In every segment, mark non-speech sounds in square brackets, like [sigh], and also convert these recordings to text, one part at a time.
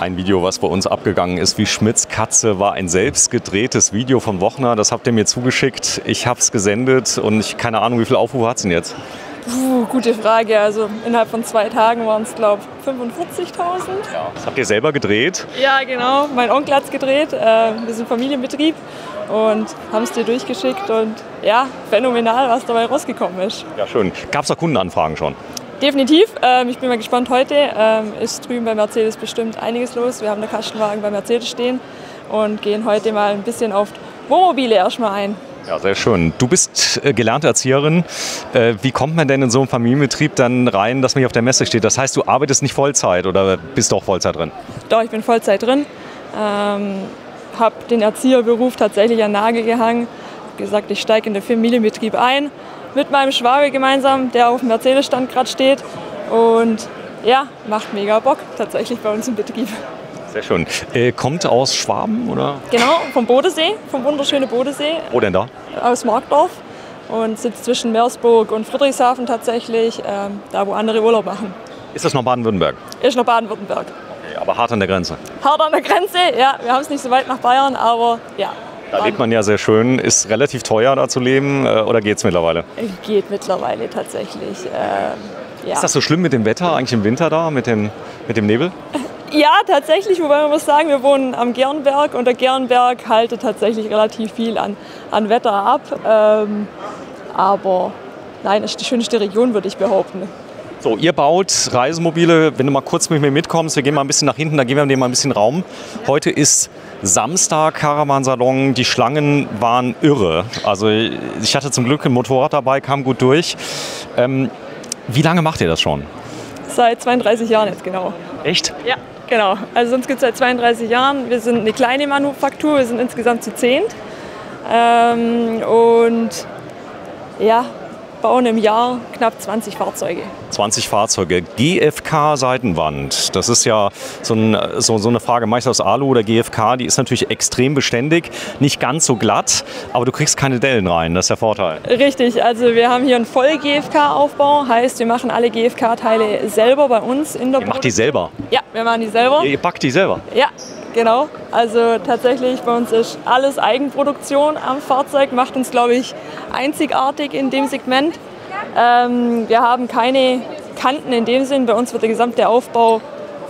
Ein Video, was bei uns abgegangen ist, wie Schmidts Katze, war ein selbst gedrehtes Video von Wochner. Das habt ihr mir zugeschickt. Ich habe es gesendet und ich keine Ahnung, wie viel Aufrufe hat es denn jetzt? Puh, gute Frage. Also innerhalb von zwei Tagen waren es, glaube ich, 45.000. Das habt ihr selber gedreht? Ja, genau. Mein Onkel hat es gedreht. Äh, wir sind Familienbetrieb und haben es dir durchgeschickt. Und ja, phänomenal, was dabei rausgekommen ist. Ja, schön. Gab es da Kundenanfragen schon? Definitiv. Ähm, ich bin mal gespannt. Heute ähm, ist drüben bei Mercedes bestimmt einiges los. Wir haben den Kastenwagen bei Mercedes stehen und gehen heute mal ein bisschen auf Wohnmobile erstmal ein. Ja, sehr schön. Du bist äh, gelernte Erzieherin. Äh, wie kommt man denn in so einen Familienbetrieb dann rein, dass man hier auf der Messe steht? Das heißt, du arbeitest nicht Vollzeit oder bist du auch Vollzeit drin? Doch, ich bin Vollzeit drin. Ähm, habe den Erzieherberuf tatsächlich an Nagel gehangen. Wie gesagt, ich steige in den Familienbetrieb ein mit meinem Schwabe gemeinsam, der auf dem Mercedes-Stand gerade steht. Und ja, macht mega Bock tatsächlich bei uns im Betrieb. Sehr schön. Äh, kommt aus Schwaben oder? Genau, vom Bodensee, vom wunderschönen Bodensee. Wo denn da? Aus Markdorf und sitzt zwischen Meersburg und Friedrichshafen tatsächlich, ähm, da wo andere Urlaub machen. Ist das noch Baden-Württemberg? Ist noch Baden-Württemberg. Okay, aber hart an der Grenze. Hart an der Grenze, ja. Wir haben es nicht so weit nach Bayern, aber ja. Da lebt man ja sehr schön. Ist relativ teuer da zu leben äh, oder geht es mittlerweile? Geht mittlerweile tatsächlich. Ähm, ja. Ist das so schlimm mit dem Wetter eigentlich im Winter da, mit dem, mit dem Nebel? [laughs] Ja, tatsächlich, wobei man muss sagen, wir wohnen am Gernberg und der Gernberg haltet tatsächlich relativ viel an, an Wetter ab. Ähm, aber nein, ist die schönste Region, würde ich behaupten. So, ihr baut Reisemobile, wenn du mal kurz mit mir mitkommst, wir gehen mal ein bisschen nach hinten, da geben wir dir mal ein bisschen Raum. Heute ist Samstag, Caravansalon, die Schlangen waren irre. Also ich hatte zum Glück ein Motorrad dabei, kam gut durch. Ähm, wie lange macht ihr das schon? Seit 32 Jahren jetzt genau. Echt? Ja, genau. Also uns gibt es seit 32 Jahren. Wir sind eine kleine Manufaktur, wir sind insgesamt zu zehn. Ähm, und ja, bauen im Jahr knapp 20 Fahrzeuge. 20 Fahrzeuge. GFK-Seitenwand, das ist ja so, ein, so, so, eine Frage, meist aus Alu oder GFK, die ist natürlich extrem beständig, nicht ganz so glatt, aber du kriegst keine Dellen rein, das ist der Vorteil. Richtig, also wir haben hier einen Voll-GFK-Aufbau, heißt wir machen alle GFK-Teile selber bei uns in der Ihr macht die selber? Ja, wir machen die selber. Ihr packt die selber? Ja, Genau, also tatsächlich bei uns ist alles Eigenproduktion am Fahrzeug, macht uns, glaube ich, einzigartig in dem Segment. Ähm, wir haben keine Kanten in dem Sinn, bei uns wird der gesamte Aufbau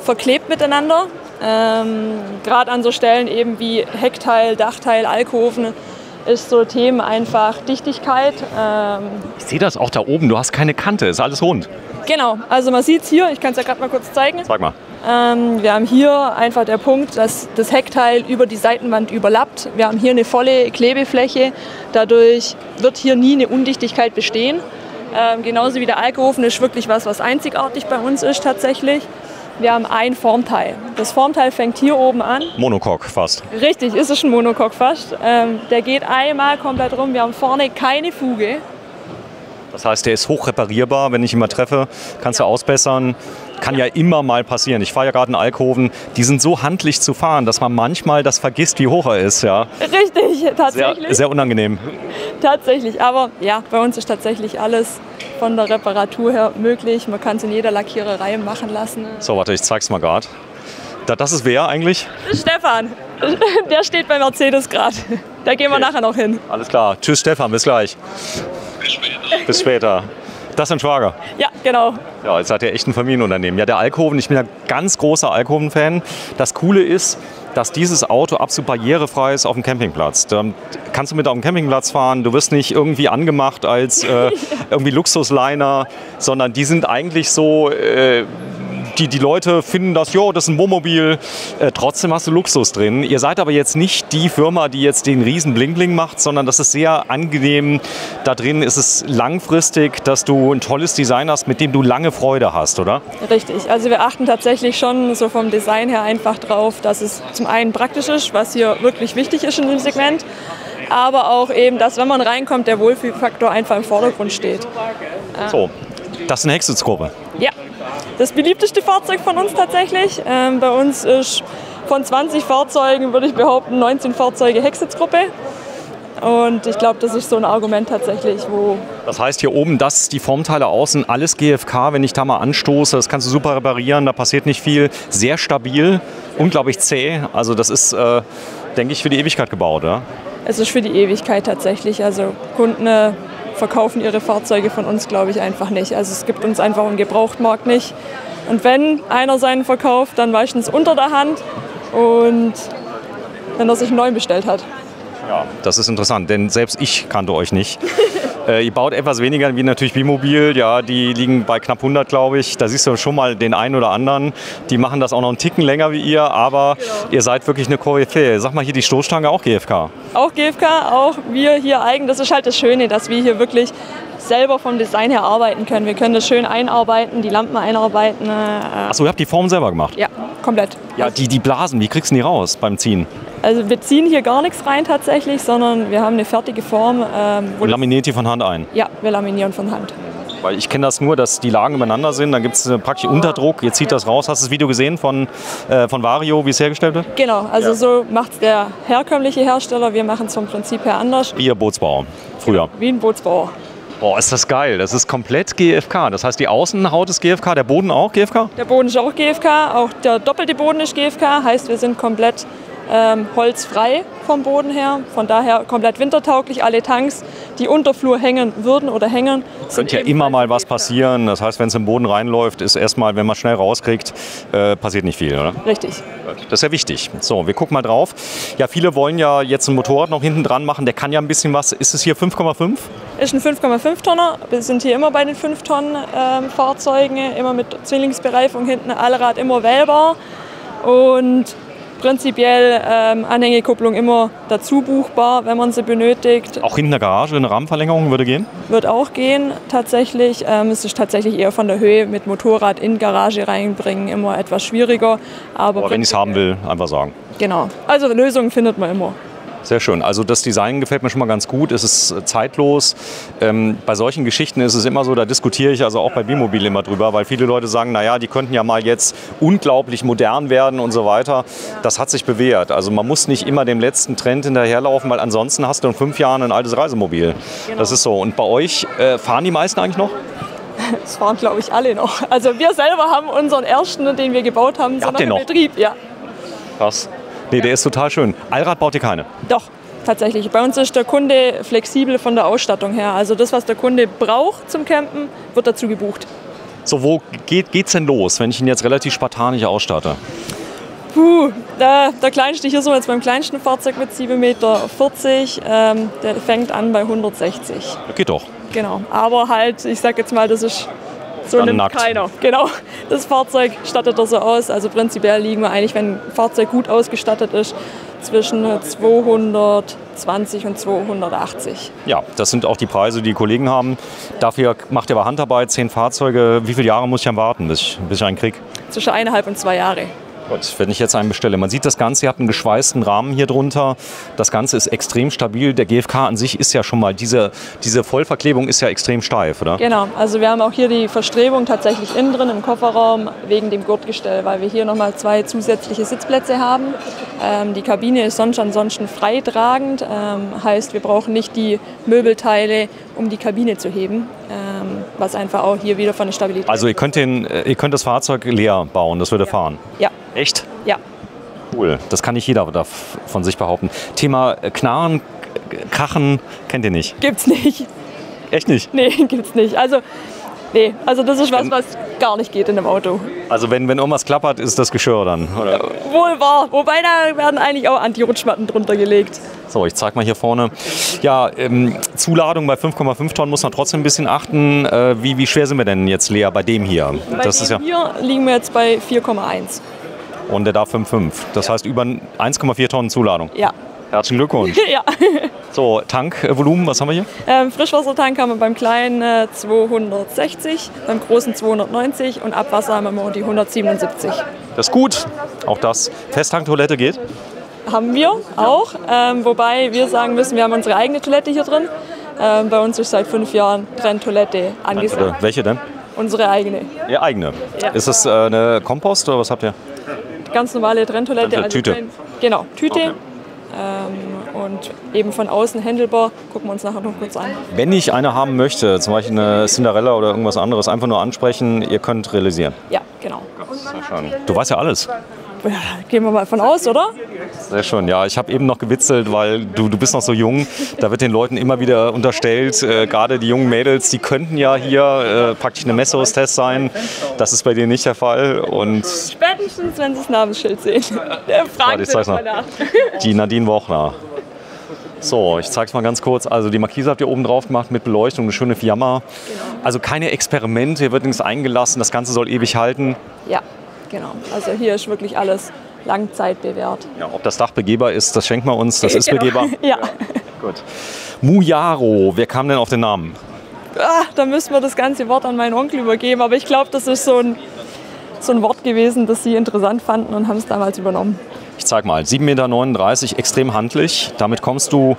verklebt miteinander. Ähm, Gerade an so Stellen eben wie Heckteil, Dachteil, Alkoven ist so Themen einfach Dichtigkeit. Ähm, ich sehe das auch da oben, du hast keine Kante, ist alles rund. Genau, also man sieht es hier, ich kann es ja gerade mal kurz zeigen. Sag mal. Ähm, wir haben hier einfach der Punkt, dass das Heckteil über die Seitenwand überlappt. Wir haben hier eine volle Klebefläche. Dadurch wird hier nie eine Undichtigkeit bestehen. Ähm, genauso wie der Alkoven ist wirklich was, was einzigartig bei uns ist tatsächlich. Wir haben ein Formteil. Das Formteil fängt hier oben an. Monocoque fast. Richtig, ist es ein Monocoque fast. Ähm, der geht einmal komplett rum. Wir haben vorne keine Fuge. Das heißt, der ist hochreparierbar. Wenn ich ihn mal treffe, kannst du ausbessern. Kann ja immer mal passieren. Ich fahre ja gerade in Alkoven. Die sind so handlich zu fahren, dass man manchmal das vergisst, wie hoch er ist. Ja. Richtig, tatsächlich. Sehr, sehr unangenehm. Tatsächlich, aber ja, bei uns ist tatsächlich alles von der Reparatur her möglich. Man kann es in jeder Lackiererei machen lassen. So, warte, ich zeig's mal gerade. Das ist wer eigentlich? Das ist Stefan. [laughs] Der steht bei Mercedes gerade. Da gehen wir okay. nachher noch hin. Alles klar. Tschüss Stefan, bis gleich. Bis später. Bis später. Das ist ein Schwager. Ja, genau. Ja, jetzt hat er echt ein Familienunternehmen. Ja, der Alkoven, ich bin ja ganz großer Alkoven-Fan. Das Coole ist, dass dieses Auto absolut barrierefrei ist auf dem Campingplatz. Da kannst du mit auf dem Campingplatz fahren, du wirst nicht irgendwie angemacht als äh, [laughs] irgendwie Luxusliner, sondern die sind eigentlich so äh, die, die Leute finden das, jo, das ist ein Wohnmobil. Äh, trotzdem hast du Luxus drin. Ihr seid aber jetzt nicht die Firma, die jetzt den riesen Bling-Bling macht, sondern das ist sehr angenehm. Da drin ist es langfristig, dass du ein tolles Design hast, mit dem du lange Freude hast, oder? Richtig. Also wir achten tatsächlich schon so vom Design her einfach drauf, dass es zum einen praktisch ist, was hier wirklich wichtig ist in dem Segment aber auch eben, dass wenn man reinkommt, der Wohlfühlfaktor einfach im Vordergrund steht. So, das ist eine Hexensgruppe. Ja, das beliebteste Fahrzeug von uns tatsächlich. Ähm, bei uns ist von 20 Fahrzeugen, würde ich behaupten, 19 Fahrzeuge Hexsitzgruppe. Und ich glaube, das ist so ein Argument tatsächlich, wo Das heißt, hier oben, das, die Formteile außen, alles GFK, wenn ich da mal anstoße, das kannst du super reparieren, da passiert nicht viel. Sehr stabil, unglaublich zäh. Also das ist, äh, denke ich, für die Ewigkeit gebaut. Ja? es ist für die Ewigkeit tatsächlich. Also Kunden äh, verkaufen ihre Fahrzeuge von uns, glaube ich, einfach nicht. Also es gibt uns einfach einen Gebrauchtmarkt nicht. Und wenn einer seinen verkauft, dann meistens unter der Hand und wenn er sich einen neuen bestellt hat. Ja, das ist interessant, denn selbst ich kannte euch nicht. [laughs] äh, ihr baut etwas weniger wie natürlich Bimobil, ja, die liegen bei knapp 100, glaube ich. Da siehst du schon mal den einen oder anderen. Die machen das auch noch einen Ticken länger wie ihr, aber ihr seid wirklich eine Koryphäe. Sag mal hier die Stoßstange auch GFK. Auch GFK, auch wir hier eigen. Das ist halt das Schöne, dass wir hier wirklich selber vom Design her arbeiten können. Wir können das schön einarbeiten, die Lampen einarbeiten. Äh, Achso, ihr habt die Form selber gemacht. ja, komplett. Ja, die, die Blasen, wie kriegst du die raus beim Ziehen? Also wir ziehen hier gar nichts rein tatsächlich, sondern wir haben eine fertige Form. Ähm, Und laminiert die von Hand ein. ja, wir laminieren von Hand. Weil ich kenne das nur, dass die Lagen übereinander sind, dann gibt es praktisch Unterdruck, ihr zieht das raus. Hast du das Video gesehen von, äh, von Vario, wie es hergestellt wird? Genau, also Ja. so macht der herkömmliche Hersteller. Wir machen es vom Prinzip her anders, Ihr Bootsbauer, früher. wie ein Bootsbauer. Boah, ist das geil. Das ist komplett GFK. Das heißt, die Außenhaut ist GFK, der Boden auch GFK? Der Boden ist auch GFK, auch der doppelte Boden ist GFK, heißt wir sind komplett ähm, holzfrei vom Boden her. Von daher komplett wintertauglich. Alle Tanks, die Unterflur hängen würden oder hängen. Könnte ja immer mal was passieren. Das heißt, wenn es im Boden reinläuft, ist erstmal, wenn man schnell rauskriegt, äh, passiert nicht viel, oder? Richtig. Das ist ja wichtig. So, wir gucken mal drauf. Ja, viele wollen ja jetzt ein Motorrad noch hinten dran machen. Der kann ja ein bisschen was. Ist es hier 5,5? Ist ein 5,5 Tonner. Wir sind hier immer bei den 5 Tonnen ähm, Fahrzeugen, immer mit Zwillingsbereifung hinten, Allrad immer wählbar und prinzipiell ähm, Anhängekupplung immer dazu buchbar, wenn man sie benötigt. Auch hinten in der Garage eine Rahmenverlängerung würde gehen? Wird auch gehen tatsächlich. Ähm, es ist tatsächlich eher von der Höhe mit Motorrad in Garage reinbringen immer etwas schwieriger. Aber, Aber wenn ich es haben will, einfach sagen. Genau. Also Lösungen findet man immer. Sehr schön. Also das Design gefällt mir schon mal ganz gut. Es ist äh, zeitlos. Ähm, bei solchen Geschichten ist es immer so, da diskutiere ich also auch bei Bimobil immer drüber, weil viele Leute sagen, naja, die könnten ja mal jetzt unglaublich modern werden und so weiter. Das hat sich bewährt. Also man muss nicht immer dem letzten Trend hinterherlaufen, weil ansonsten hast du in fünf Jahren ein altes Reisemobil. Das ist so. Und bei euch äh, fahren die meisten eigentlich noch? Das fahren, glaube ich, alle noch. Also wir selber haben unseren ersten, den wir gebaut haben, so noch noch? Betrieb. Ja. Krass. Nee, der ist total schön. Allrad baut ihr keine. Doch, tatsächlich. Bei uns ist der Kunde flexibel von der Ausstattung her. Also das, was der Kunde braucht zum Campen, wird dazu gebucht. So, wo geht, geht's denn los, wenn ich ihn jetzt relativ spartanisch ausstatte? Puh, der, der kleinste, hier sind wir jetzt beim kleinsten Fahrzeug mit 7,40 Meter. Ähm, der fängt an bei 160. Geht doch. Genau. Aber halt, ich sag jetzt mal, das ist so Dann nimmt nackt. keiner. Genau. Das Fahrzeug stattet er so aus. Also prinzipiell liegen wir eigentlich, wenn ein Fahrzeug gut ausgestattet ist, zwischen 220 und 280. Ja, das sind auch die Preise, die die Kollegen haben. Dafür macht ihr aber Handarbeit, zehn Fahrzeuge. Wie viele Jahre muss ich dann warten, bis ich, bis ich einen kriege? Zwischen eineinhalb und zwei Jahre. Gut, wenn ich jetzt einen bestelle. Man sieht das Ganze, ihr habt einen geschweißten Rahmen hier drunter. Das Ganze ist extrem stabil. Der GFK an sich ist ja schon mal, diese, diese Vollverklebung ist ja extrem steif, oder? Genau, also wir haben auch hier die Verstrebung tatsächlich innen drin im Kofferraum wegen dem Gurtgestell, weil wir hier nochmal zwei zusätzliche Sitzplätze haben. Ähm, die Kabine ist sonst ansonsten freitragend, ähm, heißt wir brauchen nicht die Möbelteile, um die Kabine zu heben, ähm, was einfach auch hier wieder von der Stabilität. Also ihr könnt, den, äh, ihr könnt das Fahrzeug leer bauen, das würde fahren. ja, Echt? ja. Cool. Das kann nicht jeder da von sich behaupten. Thema äh, Knarren, Krachen kennt ihr nicht. Gibt's nicht. Echt nicht? Nee, [laughs] gibt's nicht. Also, nee, also das ist was, was gar nicht geht in einem Auto. Also wenn, wenn irgendwas klappert, ist das Geschirr dann. Oder? Wohl wahr. Wobei da werden eigentlich auch Anti-Rutschmatten drunter gelegt. So, ich zeig mal hier vorne. Ja, ähm, Zuladung bei 5,5 Tonnen muss man trotzdem ein bisschen achten. Äh, wie, wie schwer sind wir denn jetzt leer bei dem hier? Bei Das dem ist ja hier liegen wir jetzt bei 4,1. und der darf 5,5. Das heißt über 1,4 Tonnen Zuladung. Ja. Herzlichen Glückwunsch. [laughs] ja. So, Tankvolumen, was haben wir hier? Ähm, Frischwassertank haben wir beim kleinen äh, 260, beim großen 290 und Abwasser haben wir die 177. Das ist gut. Auch das. Festtanktoilette geht. Haben wir auch, ähm, wobei wir sagen müssen, wir haben unsere eigene Toilette hier drin. Ähm, bei uns ist seit fünf Jahren Trenntoilette angesagt. Welche denn? Unsere eigene. Ihr eigene. Ja. Ist das äh, eine Kompost oder was habt ihr? Ganz normale Trenntoilette. Trenntoilette, Tüte. kein- Genau, Tüte. Ähm, und eben von außen handelbar. Gucken wir uns nachher noch kurz an. Wenn ich eine haben möchte, zum Beispiel eine Cinderella oder irgendwas anderes, einfach nur ansprechen, ihr könnt realisieren. Ja, genau. Du weißt ja alles. Ja, gehen wir mal von aus, oder? Sehr schön. Ja, ich habe eben noch gewitzelt, weil du, du bist noch so jung. Da wird den Leuten immer wieder unterstellt, äh, gerade die jungen Mädels, die könnten ja hier äh, praktisch eine Messehostess sein. Das ist bei dir nicht der Fall. Und Spätestens, wenn Sie das Namensschild sehen. Der fragt zeig's mal. nach. die Nadine Wochner. So, ich zeige es mal ganz kurz. Also die Markise habt ihr oben drauf gemacht mit Beleuchtung, eine schöne Fiamma. Also keine Experimente, hier wird nichts eingelassen. Das Ganze soll ewig halten. Ja, genau. Also hier ist wirklich alles Langzeit bewährt. Ja, ob das Dach begehbar ist, das schenkt man uns. Das ist [laughs] Genau. begehbar. [laughs] Ja. Gut. Mujaro, wer kam denn auf den Namen? Ah, da müssen wir das ganze Wort an meinen Onkel übergeben. Aber ich glaube, das ist so ein, so ein Wort gewesen, das Sie interessant fanden und haben es damals übernommen. Ich zeig mal, 7,39 Meter, extrem handlich. Damit kommst du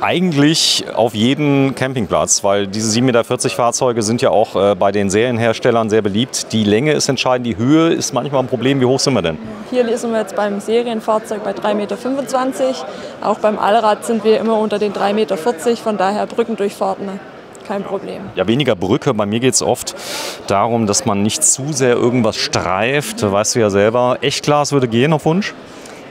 eigentlich auf jeden Campingplatz, weil diese 7,40 Meter Fahrzeuge sind ja auch äh, bei den Serienherstellern sehr beliebt. Die Länge ist entscheidend, die Höhe ist manchmal ein Problem. Wie hoch sind wir denn? Hier sind wir jetzt beim Serienfahrzeug bei 3,25 Meter. Auch beim Allrad sind wir immer unter den 3,40 Meter. Von daher Brückendurchfahrten kein Problem. Ja, weniger Brücke. Bei mir geht es oft darum, dass man nicht zu sehr irgendwas streift. Weißt du ja selber. Echtglas würde gehen auf Wunsch.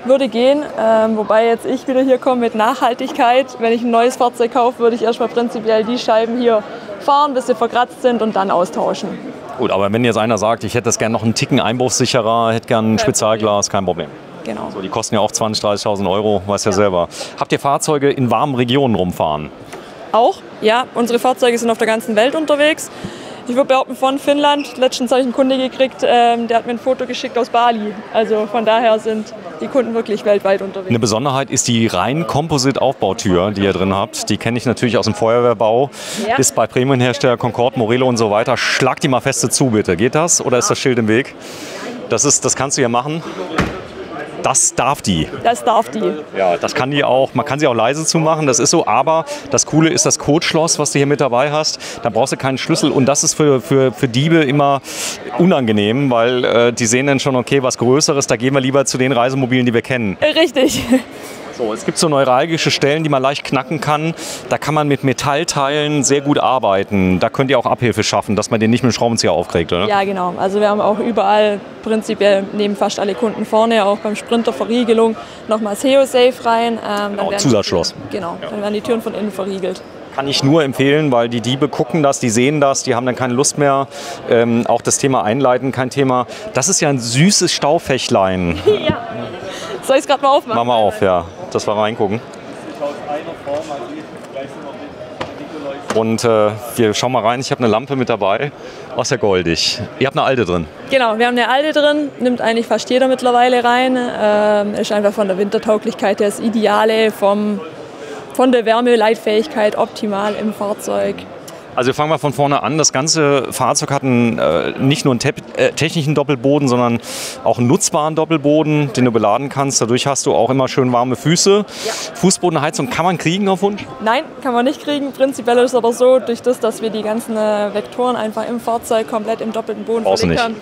Würde gehen, ähm, wobei jetzt ich wieder hier komme mit Nachhaltigkeit. Wenn ich ein neues Fahrzeug kaufe, würde ich erstmal prinzipiell die Scheiben hier fahren, bis sie verkratzt sind und dann austauschen. Gut, aber wenn jetzt einer sagt, ich hätte das gerne noch einen Ticken einbruchsicherer, hätte gerne ein Spezialglas, kein Problem. Genau. So, die kosten ja auch 20.000, 30.000 Euro, weißt ja. selber. Habt ihr Fahrzeuge in warmen Regionen rumfahren? Auch, ja, unsere Fahrzeuge sind auf der ganzen Welt unterwegs. Ich würde behaupten von Finnland. Letztens habe ich einen Kunde gekriegt, ähm, der hat mir ein Foto geschickt aus Bali. Also von daher sind die Kunden wirklich weltweit unterwegs. Eine Besonderheit ist die rein Composite-Aufbautür, die ihr drin habt. Die kenne ich natürlich aus dem Feuerwehrbau. Ja. Ist bei Premiumhersteller Concorde, Morello und so weiter. Schlag die mal feste zu, bitte. Geht das oder ist das Schild im Weg? Das, ist, das kannst du ja machen. Das darf die. Das darf die. Ja, das kann die auch. Man kann sie auch leise zumachen, das ist so. Aber das Coole ist das Codeschloss, was du hier mit dabei hast. Da brauchst du keinen Schlüssel. Und das ist für, für, für Diebe immer unangenehm, weil äh, die sehen dann schon, okay, was Größeres, da gehen wir lieber zu den Reisemobilen, die wir kennen. Richtig. [laughs] So, es gibt so neuralgische Stellen, die man leicht knacken kann. Da kann man mit Metallteilen sehr gut arbeiten. Da könnt ihr auch Abhilfe schaffen, dass man den nicht mit dem Schraubenzieher aufkriegt, oder? Ja, genau. Also wir haben auch überall prinzipiell neben fast alle Kunden vorne, auch beim Sprinter Verriegelung, nochmal SEO-Safe rein. Ähm, Genau, Zusatzschloss. Die, genau, dann werden die Türen von innen verriegelt. Kann ich nur empfehlen, weil die Diebe gucken das, die sehen das, die haben dann keine Lust mehr. Ähm, auch das Thema Einleiten, kein Thema. Das ist ja ein süßes Staufächlein. [laughs] Ja. Soll ich es gerade mal aufmachen? Mach mal auf, ja. Das war reingucken. Und äh, wir schauen mal rein. Ich habe eine Lampe mit dabei. Auch sehr goldig. Ihr habt eine alte drin. Genau, wir haben eine alte drin, nimmt eigentlich fast jeder mittlerweile rein. Ähm, ist einfach von der Wintertauglichkeit her das Ideale, vom, von der Wärmeleitfähigkeit optimal im Fahrzeug. Also wir fangen mal von vorne an. Das ganze Fahrzeug hat einen, äh, nicht nur einen te äh, technischen Doppelboden, sondern auch einen nutzbaren Doppelboden, den du beladen kannst. Dadurch hast du auch immer schön warme Füße. Fußbodenheizung kann man kriegen auf Wunsch? Nein, kann man nicht kriegen. Prinzipiell ist es aber so, durch das, dass wir die ganzen äh, Vektoren einfach im Fahrzeug komplett im doppelten Boden Brauchst du verlegt haben,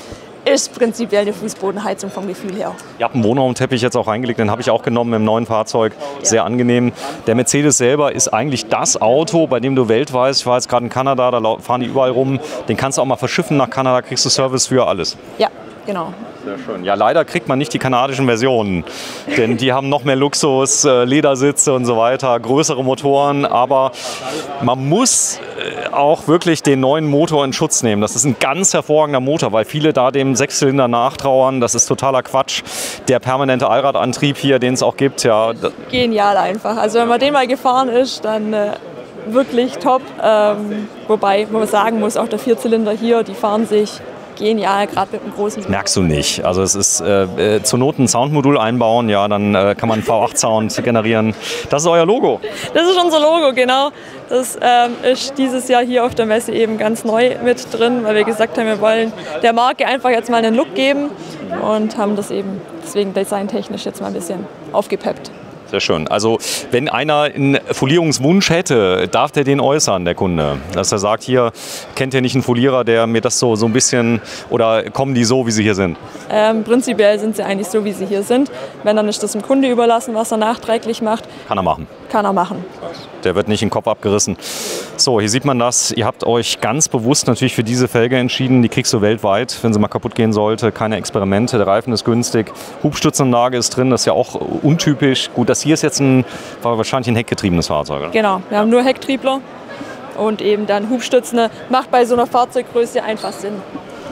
ist prinzipiell eine Fußbodenheizung vom Gefühl her. Ihr habt einen Wohnraumteppich jetzt auch reingelegt, den habe ich auch genommen im neuen Fahrzeug. Sehr angenehm. Der Mercedes selber ist eigentlich das Auto, bei dem du weltweit, ich war jetzt gerade in Kanada, da fahren die überall rum, den kannst du auch mal verschiffen nach Kanada, kriegst du Service für alles. Ja, genau. Sehr schön. Ja, leider kriegt man nicht die kanadischen Versionen, denn die haben noch mehr Luxus, äh, Ledersitze und so weiter, größere Motoren, aber man muss äh, auch wirklich den neuen Motor in Schutz nehmen. Das ist ein ganz hervorragender Motor, weil viele da dem Sechszylinder nachtrauern. Das ist totaler Quatsch. Der permanente Allradantrieb hier, den es auch gibt, ja, Genial einfach. Also wenn man den mal gefahren ist, dann äh, wirklich top. Ähm, wobei man sagen muss, auch der Vierzylinder hier, die fahren sich genial, gerade mit einem großen merkst du nicht. Also es ist äh, äh, zur Not ein Soundmodul einbauen, ja, dann äh, kann man einen V8-Sound [laughs] generieren. Das ist euer Logo. Das ist unser Logo, genau. Das ähm, ist dieses Jahr hier auf der Messe eben ganz neu mit drin, weil wir gesagt haben, wir wollen der Marke einfach jetzt mal einen Look geben und haben das eben deswegen designtechnisch jetzt mal ein bisschen aufgepeppt. Sehr schön. Also wenn einer einen Folierungswunsch hätte, darf der den äußern, der Kunde. Dass er sagt, hier kennt ihr nicht einen Folierer, der mir das so, so ein bisschen, oder kommen die so, wie sie hier sind? Ähm, prinzipiell sind sie eigentlich so, wie sie hier sind. Wenn, dann ist das dem Kunde überlassen, was er nachträglich macht. Kann er machen. Kann er machen. Der wird nicht in den Kopf abgerissen. So, hier sieht man das. Ihr habt euch ganz bewusst natürlich für diese Felge entschieden. Die kriegst du weltweit, wenn sie mal kaputt gehen sollte. Keine Experimente. Der Reifen ist günstig. Hubstützenanlage ist drin. Das ist ja auch untypisch. Gut, das hier ist jetzt ein, war wahrscheinlich ein heckgetriebenes Fahrzeug. Oder? Genau, wir haben nur Hecktriebler und eben dann Hubstützen. Macht bei so einer Fahrzeuggröße einfach Sinn.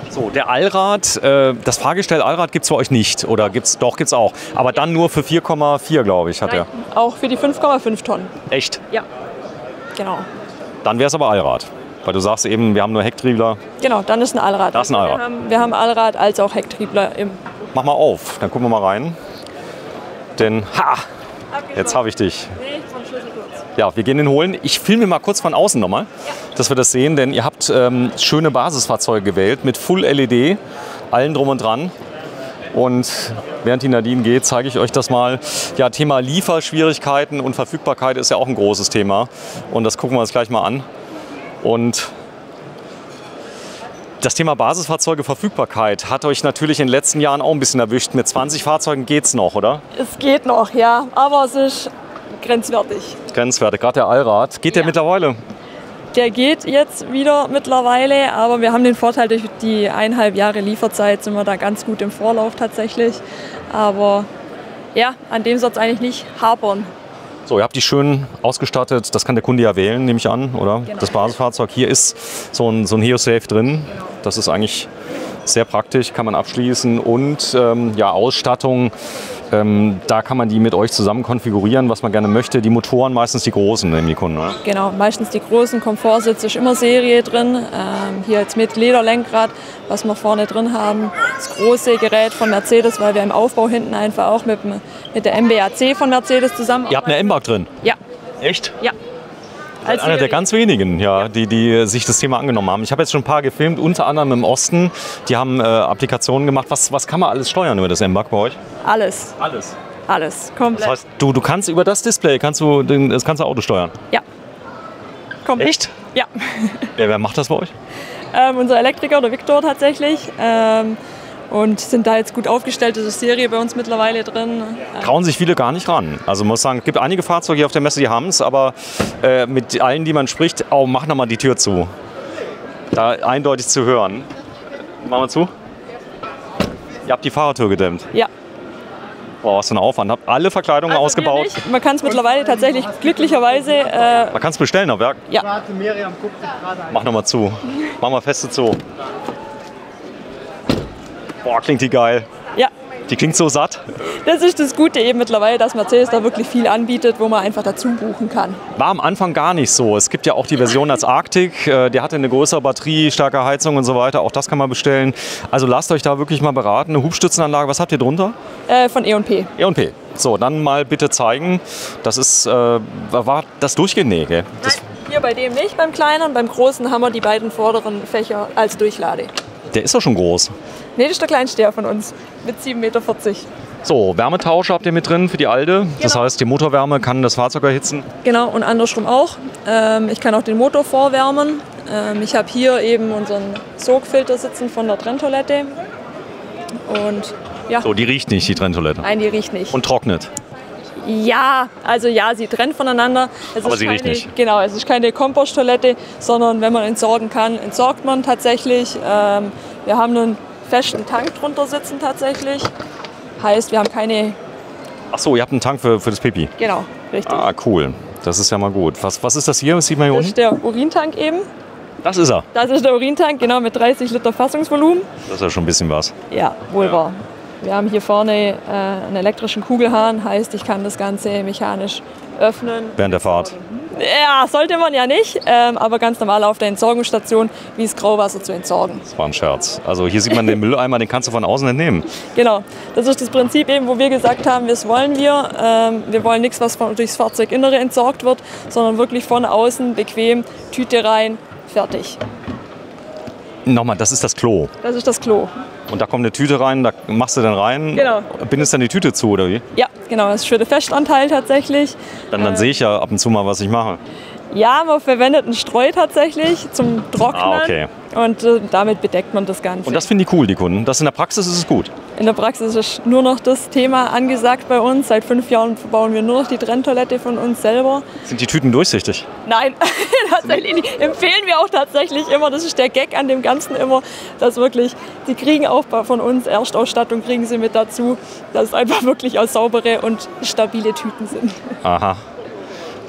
So, der Allrad, äh, das Fahrgestell Allrad gibt es für euch nicht. Oder gibt's, doch, gibt es auch. Aber dann nur für 4,4, glaube ich, hat er. Auch für die 5,5 Tonnen. Echt? Ja. Genau. Dann wäre es aber Allrad. Weil du sagst eben, wir haben nur Hecktriebler. Genau, dann ist ein Allrad. Das ist ein Allrad. Wir haben, wir haben Allrad als auch Hecktriebler im. Mach mal auf, dann gucken wir mal rein. Denn, ha, jetzt habe ich dich. Ja, wir gehen den holen. Ich filme mal kurz von außen nochmal, dass wir das sehen, denn ihr habt ähm, schöne Basisfahrzeuge gewählt mit Full LED, allen drum und dran. Und während die Nadine geht, zeige ich euch das mal. Ja, Thema Lieferschwierigkeiten und Verfügbarkeit ist ja auch ein großes Thema. Und das gucken wir uns gleich mal an. Und das Thema Basisfahrzeuge Verfügbarkeit hat euch natürlich in den letzten Jahren auch ein bisschen erwischt. Mit 20 Fahrzeugen geht es noch, oder? Es geht noch, ja, aber es ist grenzwertig. Grenzwerte, gerade der Allrad. Geht der Ja. mittlerweile? Der geht jetzt wieder mittlerweile, aber wir haben den Vorteil durch die eineinhalb Jahre Lieferzeit sind wir da ganz gut im Vorlauf tatsächlich. Aber ja, an dem soll es eigentlich nicht hapern. So, ihr habt die schön ausgestattet. Das kann der Kunde ja wählen, nehme ich an, oder? Genau. Das Basisfahrzeug. Hier ist so ein, so ein Heo-Safe drin. Das ist eigentlich sehr praktisch, kann man abschließen. Und ähm, ja, Ausstattung, ähm, da kann man die mit euch zusammen konfigurieren, was man gerne möchte. Die Motoren, meistens die großen, nehmen die Kunden. Oder? Genau, meistens die großen Komfortsitze ist immer Serie drin. Ähm, hier jetzt mit Lederlenkrad, was wir vorne drin haben. Das große Gerät von Mercedes, weil wir im Aufbau hinten einfach auch mit, dem- mit der MBAC von Mercedes zusammen. Ihr habt eine M-Bug drin. Ja, Echt? ja. Als Einer der ganz wenigen, ja, die, die sich das Thema angenommen haben. Ich habe jetzt schon ein paar gefilmt, unter anderem im Osten. Die haben äh, Applikationen gemacht. Was, was kann man alles steuern über das M-Bug bei euch? Alles, Alles. alles, komplett. Das heißt, du, du kannst über das Display kannst du den, das ganze Auto steuern. ja. Komplett. Echt? Ja. [laughs] Wer, wer macht das bei euch? ähm, unser Elektriker, der Viktor tatsächlich. Ähm, und sind da jetzt gut aufgestellt. Das ist Serie bei uns mittlerweile drin. Trauen sich viele gar nicht ran. Also muss sagen, es gibt einige Fahrzeuge hier auf der Messe, die haben es, aber äh, mit allen, die man spricht, oh, mach noch mal die Tür zu. Da eindeutig zu hören. Machen wir zu. Ihr habt die Fahrertür gedämmt. Ja. Boah, was für ein Aufwand. Habt alle Verkleidungen Also ausgebaut. nicht. Man kann es mittlerweile tatsächlich glücklicherweise. Äh, Man kann es bestellen auf Werk. ja. Mach noch mal zu. Mach mal feste zu. Boah, klingt die geil. ja. Die klingt so satt. Das ist das Gute eben mittlerweile, dass Mercedes da wirklich viel anbietet, wo man einfach dazu buchen kann. War am Anfang gar nicht so. Es gibt ja auch die Version als Arctic, äh, die hatte eine größere Batterie, starke Heizung und so weiter. Auch das kann man bestellen. Also lasst euch da wirklich mal beraten. Eine Hubstützenanlage, was habt ihr drunter? Äh, von E&P. E&P. So, dann mal bitte zeigen. Das ist, äh, war das Durchgehend, gell? Das, Hier bei dem nicht, beim kleinen. Beim großen haben wir die beiden vorderen Fächer als Durchlade. der ist doch schon groß. Nee, das ist der Kleinsteher von uns mit 7,40 Meter. So, Wärmetauscher habt ihr mit drin für die Alte. Das Genau. heißt, die Motorwärme kann das Fahrzeug erhitzen. Genau, und andersrum auch. Ähm, ich kann auch den Motor vorwärmen. Ähm, ich habe hier eben unseren Sogfilter sitzen von der Trenntoilette. Und ja, So, die riecht nicht, die Trenntoilette. nein, die riecht nicht. Und trocknet. Ja, also ja, sie trennt voneinander. Es Aber ist sie riecht keine, nicht. Genau, es ist keine Komposttoilette, sondern wenn man entsorgen kann, entsorgt man tatsächlich. Ähm, wir haben einen festen Tank drunter sitzen tatsächlich. Heißt, wir haben keine. Ach so, ihr habt einen Tank für, für das Pipi. Genau, richtig. Ah, cool. Das ist ja mal gut. Was, was ist das hier? Was sieht man hier Das unten? ist der Urintank eben. Das ist er. Das ist der Urintank, genau mit 30 Liter Fassungsvolumen. Das ist ja schon ein bisschen was. Ja, wohl wahr. Wir haben hier vorne äh, einen elektrischen Kugelhahn, heißt, ich kann das Ganze mechanisch öffnen. Während der Fahrt. Ja, sollte man ja nicht, ähm, aber ganz normal auf der Entsorgungsstation, wie das Grauwasser zu entsorgen. Das war ein Scherz. Also hier sieht man den Mülleimer, den kannst du von außen entnehmen. Genau, das ist das Prinzip eben, wo wir gesagt haben, das wollen wir. Ähm, wir wollen nichts, was von, durchs Fahrzeuginnere entsorgt wird, sondern wirklich von außen bequem, Tüte rein, fertig. Nochmal, das ist das Klo. Das ist das Klo. Und da kommt eine Tüte rein, da machst du dann rein, Genau. bindest dann die Tüte zu, oder wie? Ja, genau, das ist für den Festanteil tatsächlich. Dann, dann sehe ich ja ab und zu mal, was ich mache. Ja, man verwendet einen Streu tatsächlich zum Trocknen. Ah, okay. Und äh, damit bedeckt man das Ganze. Und das finden die cool, die Kunden. Das in der Praxis ist es gut. In der Praxis ist nur noch das Thema angesagt bei uns. Seit fünf Jahren bauen wir nur noch die Trenntoilette von uns selber. Sind die Tüten durchsichtig? Nein, [laughs] tatsächlich nicht. empfehlen wir auch tatsächlich immer. Das ist der Gag an dem Ganzen immer, dass wirklich, die kriegen auch von uns Erstausstattung, kriegen sie mit dazu, dass es einfach wirklich auch saubere und stabile Tüten sind. Aha.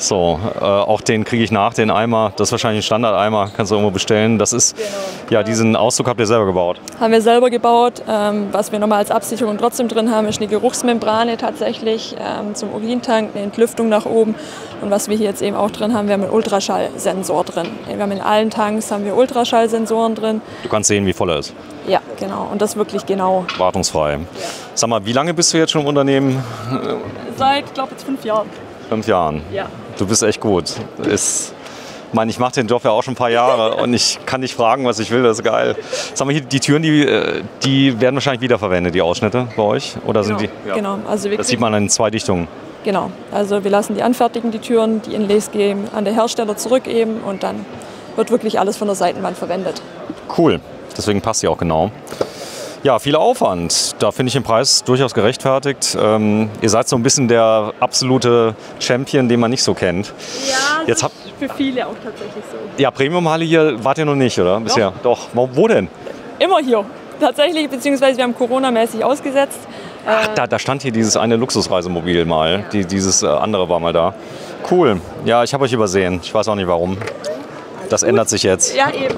So, äh, auch den kriege ich nach, den Eimer. Das ist wahrscheinlich ein Standardeimer, kannst du irgendwo bestellen. Das ist, ja, diesen Auszug habt ihr selber gebaut. Haben wir selber gebaut. Ähm, was wir nochmal als Absicherung trotzdem drin haben, ist eine Geruchsmembrane tatsächlich ähm, zum Urintank, eine Entlüftung nach oben. Und was wir hier jetzt eben auch drin haben, wir haben einen Ultraschallsensor drin. Wir haben in allen Tanks haben wir Ultraschallsensoren drin. Du kannst sehen, wie voll er ist. Ja, genau. Und das wirklich genau. Wartungsfrei. Sag mal, wie lange bist du jetzt schon im Unternehmen? Seit, glaube jetzt fünf Jahren. Fünf Jahren. Ja. Du bist echt gut. Ist, ich meine, ich mache den Job ja auch schon ein paar Jahre und ich kann dich fragen, was ich will. Das ist geil. Sag mal, hier, die Türen, die, äh, die werden wahrscheinlich wiederverwendet, die Ausschnitte bei euch? Oder sind Genau, die? Ja. genau. Also wir Das sieht man in zwei Dichtungen. Genau. Also wir lassen die anfertigen, die Türen, die Inlays gehen an den Hersteller zurück eben und dann wird wirklich alles von der Seitenwand verwendet. Cool. Deswegen passt sie auch genau. Ja, viel Aufwand. Da finde ich den Preis durchaus gerechtfertigt. Ähm, ihr seid so ein bisschen der absolute Champion, den man nicht so kennt. Ja, Jetzt hab- ist für viele auch tatsächlich so. Ja, Premium-Halle hier wart ihr noch nicht, oder? Bisher? Doch. Wo, wo denn? Immer hier. Tatsächlich, beziehungsweise wir haben Corona-mäßig ausgesetzt. Ach, da, da stand hier dieses eine Luxusreisemobil mal. Die, dieses äh, andere war mal da. Cool. Ja, ich habe euch übersehen. Ich weiß auch nicht warum. Das ändert sich jetzt. Ja, eben.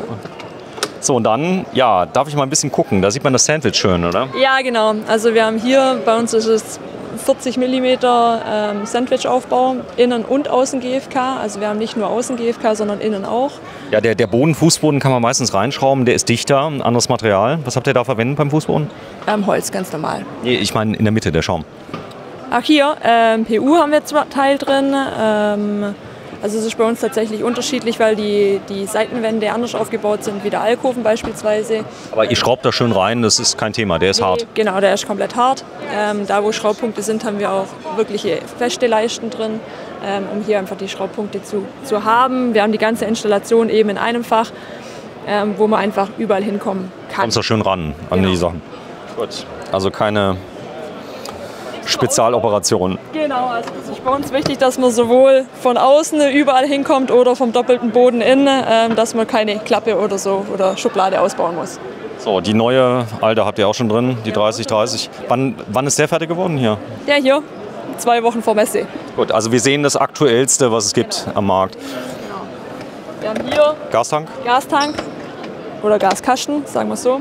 So, und dann, ja, darf ich mal ein bisschen gucken. Da sieht man das Sandwich schön, oder? Ja, genau. Also wir haben hier, bei uns ist es 40 mm ähm, Sandwich-Aufbau, innen und außen GFK. Also wir haben nicht nur außen GFK, sondern innen auch. Ja, der, der Boden, Fußboden kann man meistens reinschrauben. Der ist dichter, ein anderes Material. Was habt ihr da verwendet beim Fußboden? Ähm, Holz, ganz normal. Nee, ich meine in der Mitte, der Schaum. Ach hier, ähm, PU haben wir zwar Teil drin. Ähm, also es ist bei uns tatsächlich unterschiedlich, weil die, die Seitenwände anders aufgebaut sind, wie der Alkoven beispielsweise. Aber ihr schraubt da schön rein, das ist kein Thema, der ist hart. Genau, der ist komplett hart. Ähm, da, wo Schraubpunkte sind, haben wir auch wirkliche feste Leisten drin, ähm, um hier einfach die Schraubpunkte zu, zu haben. Wir haben die ganze Installation eben in einem Fach, ähm, wo man einfach überall hinkommen kann. Kommst da schön ran an Genau. die Sachen. Gut. Also keine Spezialoperation. Genau, also das ist bei uns wichtig, dass man sowohl von außen überall hinkommt oder vom doppelten Boden innen, ähm, dass man keine Klappe oder so oder Schublade ausbauen muss. So, die neue alte habt ihr auch schon drin, die 3030. Wann, wann ist der fertig geworden hier? Ja, hier, zwei Wochen vor Messe. Gut, also wir sehen das aktuellste, was es gibt am Markt. Wir haben hier Gastank? Gastank oder Gaskasten, sagen wir es so.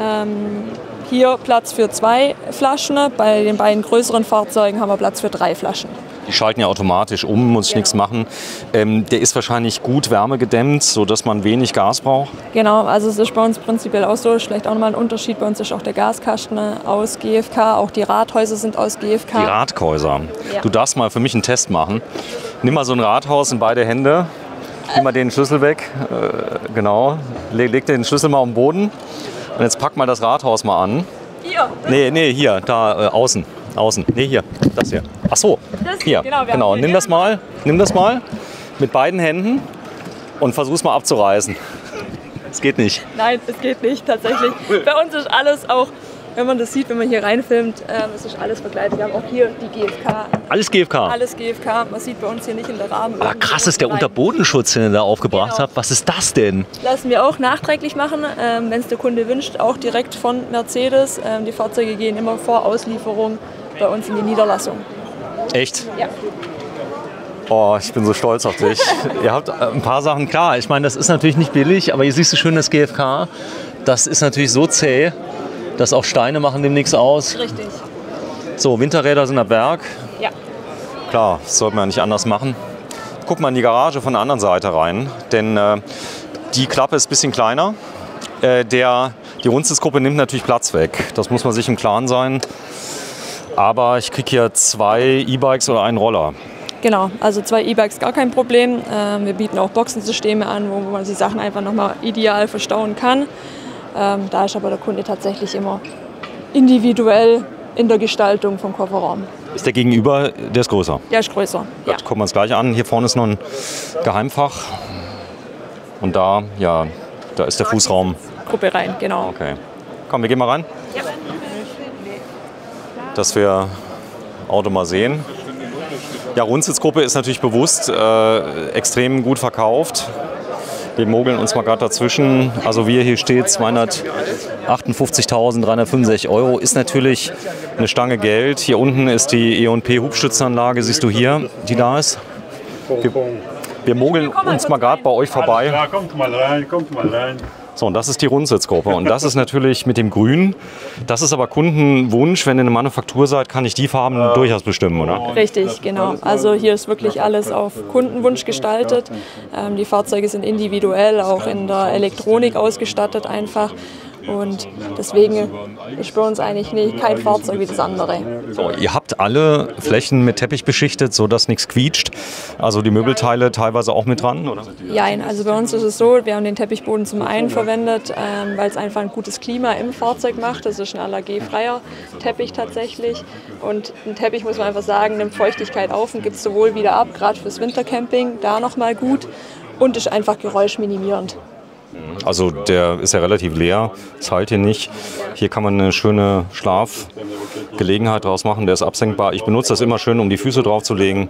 Ähm, hier Platz für zwei Flaschen. Bei den beiden größeren Fahrzeugen haben wir Platz für drei Flaschen. Die schalten ja automatisch um, muss ich nichts machen. Ähm, der ist wahrscheinlich gut wärmegedämmt, sodass man wenig Gas braucht. Genau, also es ist bei uns prinzipiell auch so, vielleicht auch nochmal ein Unterschied. Bei uns ist auch der Gaskasten aus GFK, auch die Rathäuser sind aus GFK. Die Rathäuser. Ja. Du darfst mal für mich einen Test machen. Nimm mal so ein Rathaus in beide Hände. Nimm mal den Schlüssel weg. Äh, genau. Leg, leg den Schlüssel mal auf den Boden. Und jetzt pack mal das Rathaus mal an. Hier, Nee, nee, hier, da, äh, außen. Außen. Nee, hier. Das hier. Ach so. Das Hier. genau, genau. Nimm das mal. Nimm das mal. Mit beiden Händen. Und versuch's mal abzureißen. Es geht nicht. Nein, es geht nicht tatsächlich. Bei uns ist alles auch, wenn man das sieht, wenn man hier reinfilmt, ähm, es ist alles verkleidet. Wir haben auch hier die GFK, Alles GFK. alles GFK. Man sieht bei uns hier nicht in der Rahmen. Aber irgendwie krass ist der rein. Unterbodenschutz, den ihr da aufgebracht Genau. habt. Was ist das denn? Lassen wir auch nachträglich machen, ähm, wenn es der Kunde wünscht, auch direkt von Mercedes. Ähm, die Fahrzeuge gehen immer vor Auslieferung bei uns in die Niederlassung. Echt? Ja. Oh, ich bin so stolz auf dich. [laughs] Ihr habt äh, ein paar Sachen klar. Klar, ich meine, das ist natürlich nicht billig, aber hier siehst du schön das GFK. Das ist natürlich so zäh, dass auch Steine machen dem nichts aus. Richtig. So, Winterräder sind ab Werk. Ja. Klar, das sollte man ja nicht anders machen. Guck mal in die Garage von der anderen Seite rein, denn äh, die Klappe ist ein bisschen kleiner. Äh, der, die Runzelsgruppe nimmt natürlich Platz weg. Das muss man sich im Klaren sein. Aber ich kriege hier zwei E-Bikes oder einen Roller. Genau, also zwei E-Bikes gar kein Problem. Ähm, wir bieten auch Boxensysteme an, wo man die Sachen einfach nochmal ideal verstauen kann. Ähm, da ist aber der Kunde tatsächlich immer individuell in der Gestaltung vom Kofferraum. Ist der Gegenüber, der ist größer? Der ist größer. Ja. Gut, gucken wir uns gleich an. Hier vorne ist noch ein Geheimfach. Und da, ja, da ist der Fußraum. Gruppe rein, genau. Okay. Komm, wir gehen mal rein. Dass wir Auto mal sehen. Ja, Rundsitzgruppe ist natürlich bewusst äh, extrem gut verkauft. Wir mogeln uns mal gerade dazwischen. Also wie hier steht, 258.365 Euro ist natürlich eine Stange Geld. Hier unten ist die E&P Hubstützenanlage, siehst du hier, die da ist. Wir, wir mogeln uns mal gerade bei euch vorbei. Ja, kommt mal rein, kommt mal rein. So, und das ist die Rundsitzgruppe. Und das ist natürlich mit dem Grün. Das ist aber Kundenwunsch. Wenn ihr eine Manufaktur seid, kann ich die Farben durchaus bestimmen, oder? Richtig, genau. Also hier ist wirklich alles auf Kundenwunsch gestaltet. Ähm, die Fahrzeuge sind individuell, auch in der Elektronik ausgestattet einfach. Und deswegen ist bei uns eigentlich nicht, kein Fahrzeug wie das andere. So, ihr habt alle Flächen mit Teppich beschichtet, sodass nichts quietscht. Also die Möbelteile teilweise auch mit dran, oder? Jein, also bei uns ist es so, wir haben den Teppichboden zum einen verwendet, ähm, weil es einfach ein gutes Klima im Fahrzeug macht. Das ist ein allergiefreier Teppich tatsächlich. Und ein Teppich, muss man einfach sagen, nimmt Feuchtigkeit auf und gibt es sowohl wieder ab, gerade fürs Wintercamping, da nochmal gut. Und ist einfach geräuschminimierend. Also der ist ja relativ leer, das halt hier nicht. Hier kann man eine schöne Schlafgelegenheit draus machen, der ist absenkbar. Ich benutze das immer schön, um die Füße drauf zu legen.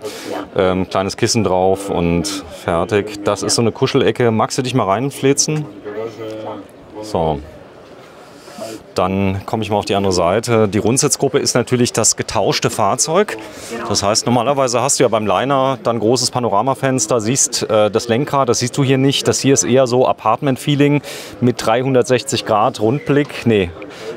Ähm, kleines Kissen drauf und fertig. Das ist so eine Kuschelecke. Magst du dich mal reinflitzen? So. Dann komme ich mal auf die andere Seite. Die Rundsitzgruppe ist natürlich das getauschte Fahrzeug. Das heißt, normalerweise hast du ja beim Liner dann großes Panoramafenster, siehst äh, das Lenkrad, das siehst du hier nicht. Das hier ist eher so Apartment-Feeling mit 360 Grad Rundblick. Nee,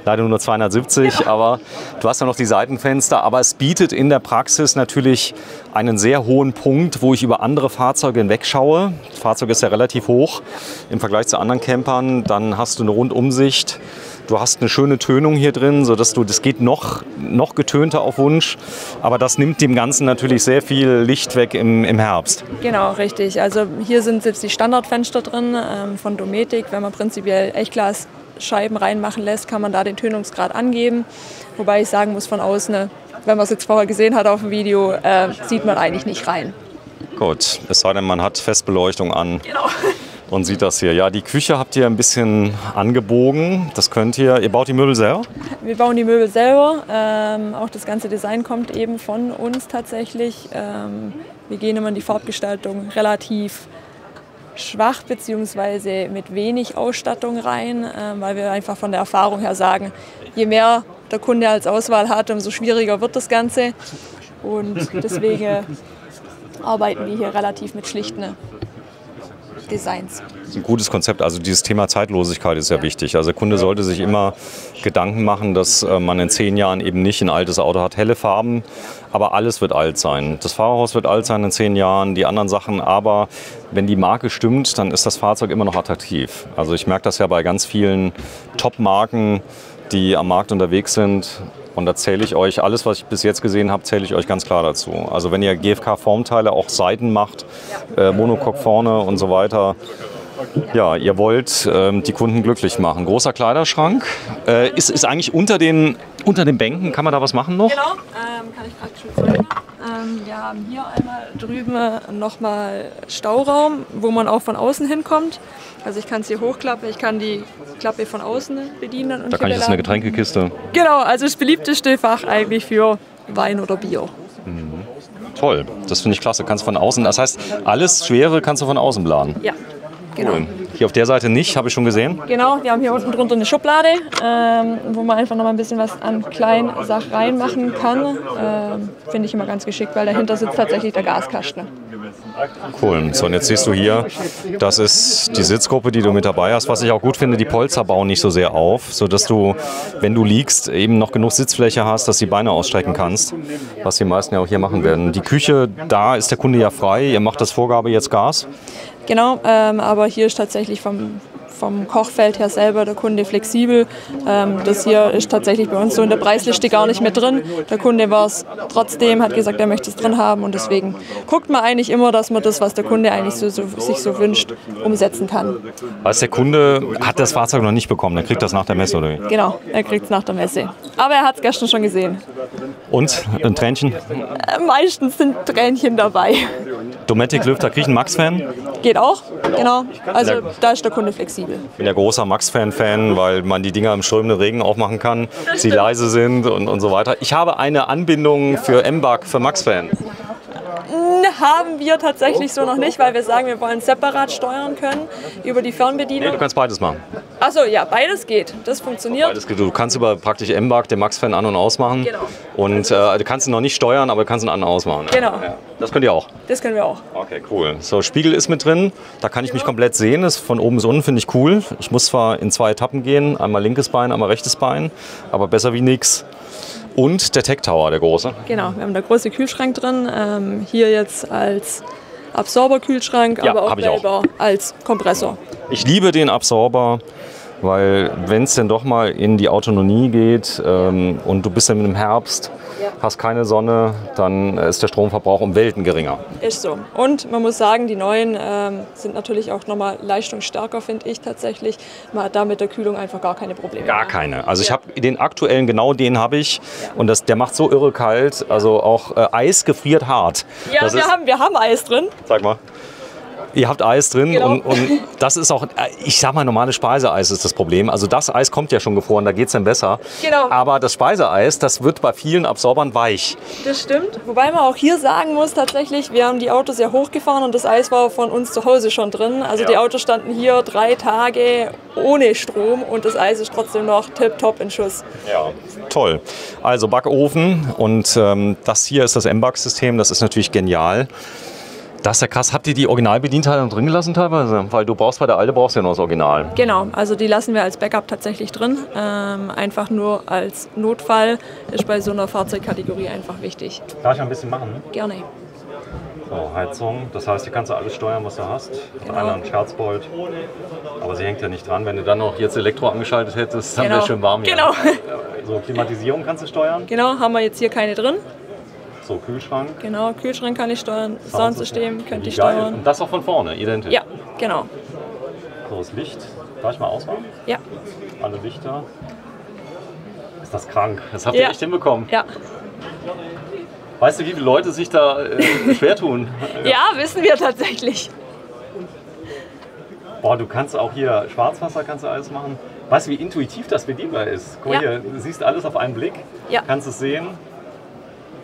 leider nur 270, aber du hast ja noch die Seitenfenster. Aber es bietet in der Praxis natürlich einen sehr hohen Punkt, wo ich über andere Fahrzeuge hinwegschaue. Das Fahrzeug ist ja relativ hoch im Vergleich zu anderen Campern. Dann hast du eine Rundumsicht. Du hast eine schöne Tönung hier drin, sodass du, das geht noch, noch getönter auf Wunsch. Aber das nimmt dem Ganzen natürlich sehr viel Licht weg im, im Herbst. Genau, richtig. Also hier sind jetzt die Standardfenster drin ähm, von Dometic. Wenn man prinzipiell Echtglasscheiben reinmachen lässt, kann man da den Tönungsgrad angeben. Wobei ich sagen muss, von außen, äh, wenn man es jetzt vorher gesehen hat auf dem Video, äh, sieht man eigentlich nicht rein. Gut, es sei denn, man hat Festbeleuchtung an. Genau. [laughs] Und sieht das hier. Ja, die Küche habt ihr ein bisschen angebogen. Das könnt ihr. Ihr baut die Möbel selber? Wir bauen die Möbel selber. Ähm, auch das ganze Design kommt eben von uns tatsächlich. Ähm, wir gehen immer in die Farbgestaltung relativ schwach bzw. mit wenig Ausstattung rein, ähm, weil wir einfach von der Erfahrung her sagen, je mehr der Kunde als Auswahl hat, umso schwieriger wird das Ganze. Und deswegen [laughs] arbeiten wir hier relativ mit schlichten Designs. Ein gutes Konzept. Also dieses Thema Zeitlosigkeit ist ja wichtig. Also der Kunde sollte sich immer Gedanken machen, dass äh, man in zehn Jahren eben nicht ein altes Auto hat. Helle Farben, aber alles wird alt sein. Das Fahrerhaus wird alt sein in zehn Jahren, die anderen Sachen. Aber wenn die Marke stimmt, dann ist das Fahrzeug immer noch attraktiv. Also ich merke das ja bei ganz vielen Top-Marken, die am Markt unterwegs sind. Und da zähle ich euch, alles, was ich bis jetzt gesehen habe, zähle ich euch ganz klar dazu. Also wenn ihr GFK-Formteile auch Seiten macht, äh, Monocoque vorne und so weiter, ja, ihr wollt ähm, die Kunden glücklich machen. Großer Kleiderschrank. Äh, ist, ist eigentlich unter den, unter den Bänken, kann man da was machen noch? Genau, ähm, kann ich zeigen. Ähm, wir haben hier einmal drüben nochmal Stauraum, wo man auch von außen hinkommt. Also ich kann es hier hochklappen, ich kann die Klappe von außen bedienen. Und Da kann ich das in eine Getränkekiste. Genau, also das beliebteste Fach eigentlich für Wein oder Bier. Toll, das finde ich klasse. Kannst von außen, das heißt, alles Schwere kannst du von außen planen. Ja, genau. Cool. Hier auf der Seite nicht, habe ich schon gesehen. Genau, wir haben hier unten drunter eine Schublade, ähm, wo man einfach noch mal ein bisschen was an kleinen Sachen reinmachen kann. Ähm, Finde ich immer ganz geschickt, weil dahinter sitzt tatsächlich der Gaskasten. Cool. So, und jetzt siehst du hier, das ist die Sitzgruppe, die du mit dabei hast. Was ich auch gut finde, die Polster bauen nicht so sehr auf, sodass du, wenn du liegst, eben noch genug Sitzfläche hast, dass du die Beine ausstrecken kannst. Was die meisten ja auch hier machen werden. Die Küche, da ist der Kunde ja frei. Ihr macht das Vorgabe jetzt Gas. Genau, ähm, aber hier ist tatsächlich vom, vom Kochfeld her selber der Kunde flexibel. Ähm, das hier ist tatsächlich bei uns so in der Preisliste gar nicht mit drin. Der Kunde war es trotzdem, hat gesagt, er möchte es drin haben und deswegen guckt man eigentlich immer, dass man das, was der Kunde eigentlich so, so, sich so wünscht, umsetzen kann. Heißt, der Kunde hat das Fahrzeug noch nicht bekommen, der kriegt das nach der Messe oder wie? Genau, er kriegt es nach der Messe. Aber er hat es gestern schon gesehen. Und ein Tränchen? Äh, meistens sind Tränchen dabei. Dometic Lüfter, kriege ich einen Max-Fan? Geht auch, genau. Also da ist der Kunde flexibel. Ich bin ja großer Max-Fan-Fan, weil man die Dinger im strömenden Regen aufmachen kann, sie leise sind und, und so weiter. Ich habe eine Anbindung für M-Bug für Max-Fan. Haben wir tatsächlich so noch nicht, weil wir sagen, wir wollen separat steuern können über die Nee, Fernbedienung. du kannst beides machen. Achso, ja, beides geht. Das funktioniert. Beides geht. Du kannst über praktisch M-Bug den Max-Fan an- und ausmachen. Genau. Und äh, du kannst ihn noch nicht steuern, aber du kannst ihn an- und ausmachen. Genau. Ja. Das könnt ihr auch. Das können wir auch. Okay, cool. So, Spiegel ist mit drin. Da kann ich mich komplett sehen. Das von oben bis unten finde ich cool. Ich muss zwar in zwei Etappen gehen. Einmal linkes Bein, einmal rechtes Bein. Aber besser wie nix. Und der Tech Tower, der große. Genau, wir haben da große Kühlschrank drin. Ähm, hier jetzt als Absorberkühlschrank, Ja, aber auch auch. als Kompressor. Ich liebe den Absorber, weil wenn es denn doch mal in die Autonomie geht ähm, und du bist dann im Herbst, hast keine Sonne, dann ist der Stromverbrauch um Welten geringer. Ist so. Und man muss sagen, die neuen ähm, sind natürlich auch nochmal leistungsstärker, finde ich tatsächlich. Man hat da mit der Kühlung einfach gar keine Probleme. Gar mehr. keine. Also ich Ja. habe den aktuellen, genau den habe ich. Und das, der macht so irre kalt. Also auch äh, Eis gefriert hart. Ja, das wir, ist, haben, wir haben Eis drin. Sag mal. Ihr habt Eis drin Genau. und, und das ist auch, äh, ich sag mal, normales Speiseeis ist das Problem. Also das Eis kommt ja schon gefroren, da geht es dann besser. Genau. Aber das Speiseeis, das wird bei vielen Absorbern weich. Das stimmt. Wobei man auch hier sagen muss, tatsächlich, wir haben die Autos ja hochgefahren und das Eis war von uns zu Hause schon drin. Also Ja. die Autos standen hier drei Tage ohne Strom und das Eis ist trotzdem noch tipptopp in Schuss. Ja, toll. Also Backofen und ähm, das hier ist das M-Bug-System, das ist natürlich genial. Das ist ja krass. Habt ihr die Originalbedienteile noch drin gelassen teilweise? Weil du brauchst bei der Alte brauchst du ja noch das Original. Genau, also die lassen wir als Backup tatsächlich drin. Ähm, einfach nur als Notfall ist bei so einer Fahrzeugkategorie einfach wichtig. Darf ich ein bisschen machen? Gerne. So, Heizung. Das heißt, hier kannst du alles steuern, was du hast. Genau. Einer ein Scherzbolt. Aber sie hängt ja nicht dran. Wenn du dann noch jetzt Elektro angeschaltet hättest, dann Genau. wäre schön warm hier. Genau. So, Klimatisierung kannst du steuern. Genau, haben wir jetzt hier keine drin. So, Kühlschrank. Genau, Kühlschrank kann ich steuern, Soundsystem könnte ich geil. steuern. Und das auch von vorne, identisch. Ja, genau. So, das Licht. Darf ich mal ausmachen? Ja, Alle Lichter. Ist das krank? Das habt ihr Ja. echt hinbekommen. ja. Weißt du, wie viele Leute sich da äh, schwer tun? [laughs] Ja, wissen wir tatsächlich. Boah, du kannst auch hier Schwarzwasser kannst du alles machen. Weißt du, wie intuitiv das bedienbar ist? Guck mal Ja. hier, du siehst alles auf einen Blick, Ja. kannst es sehen.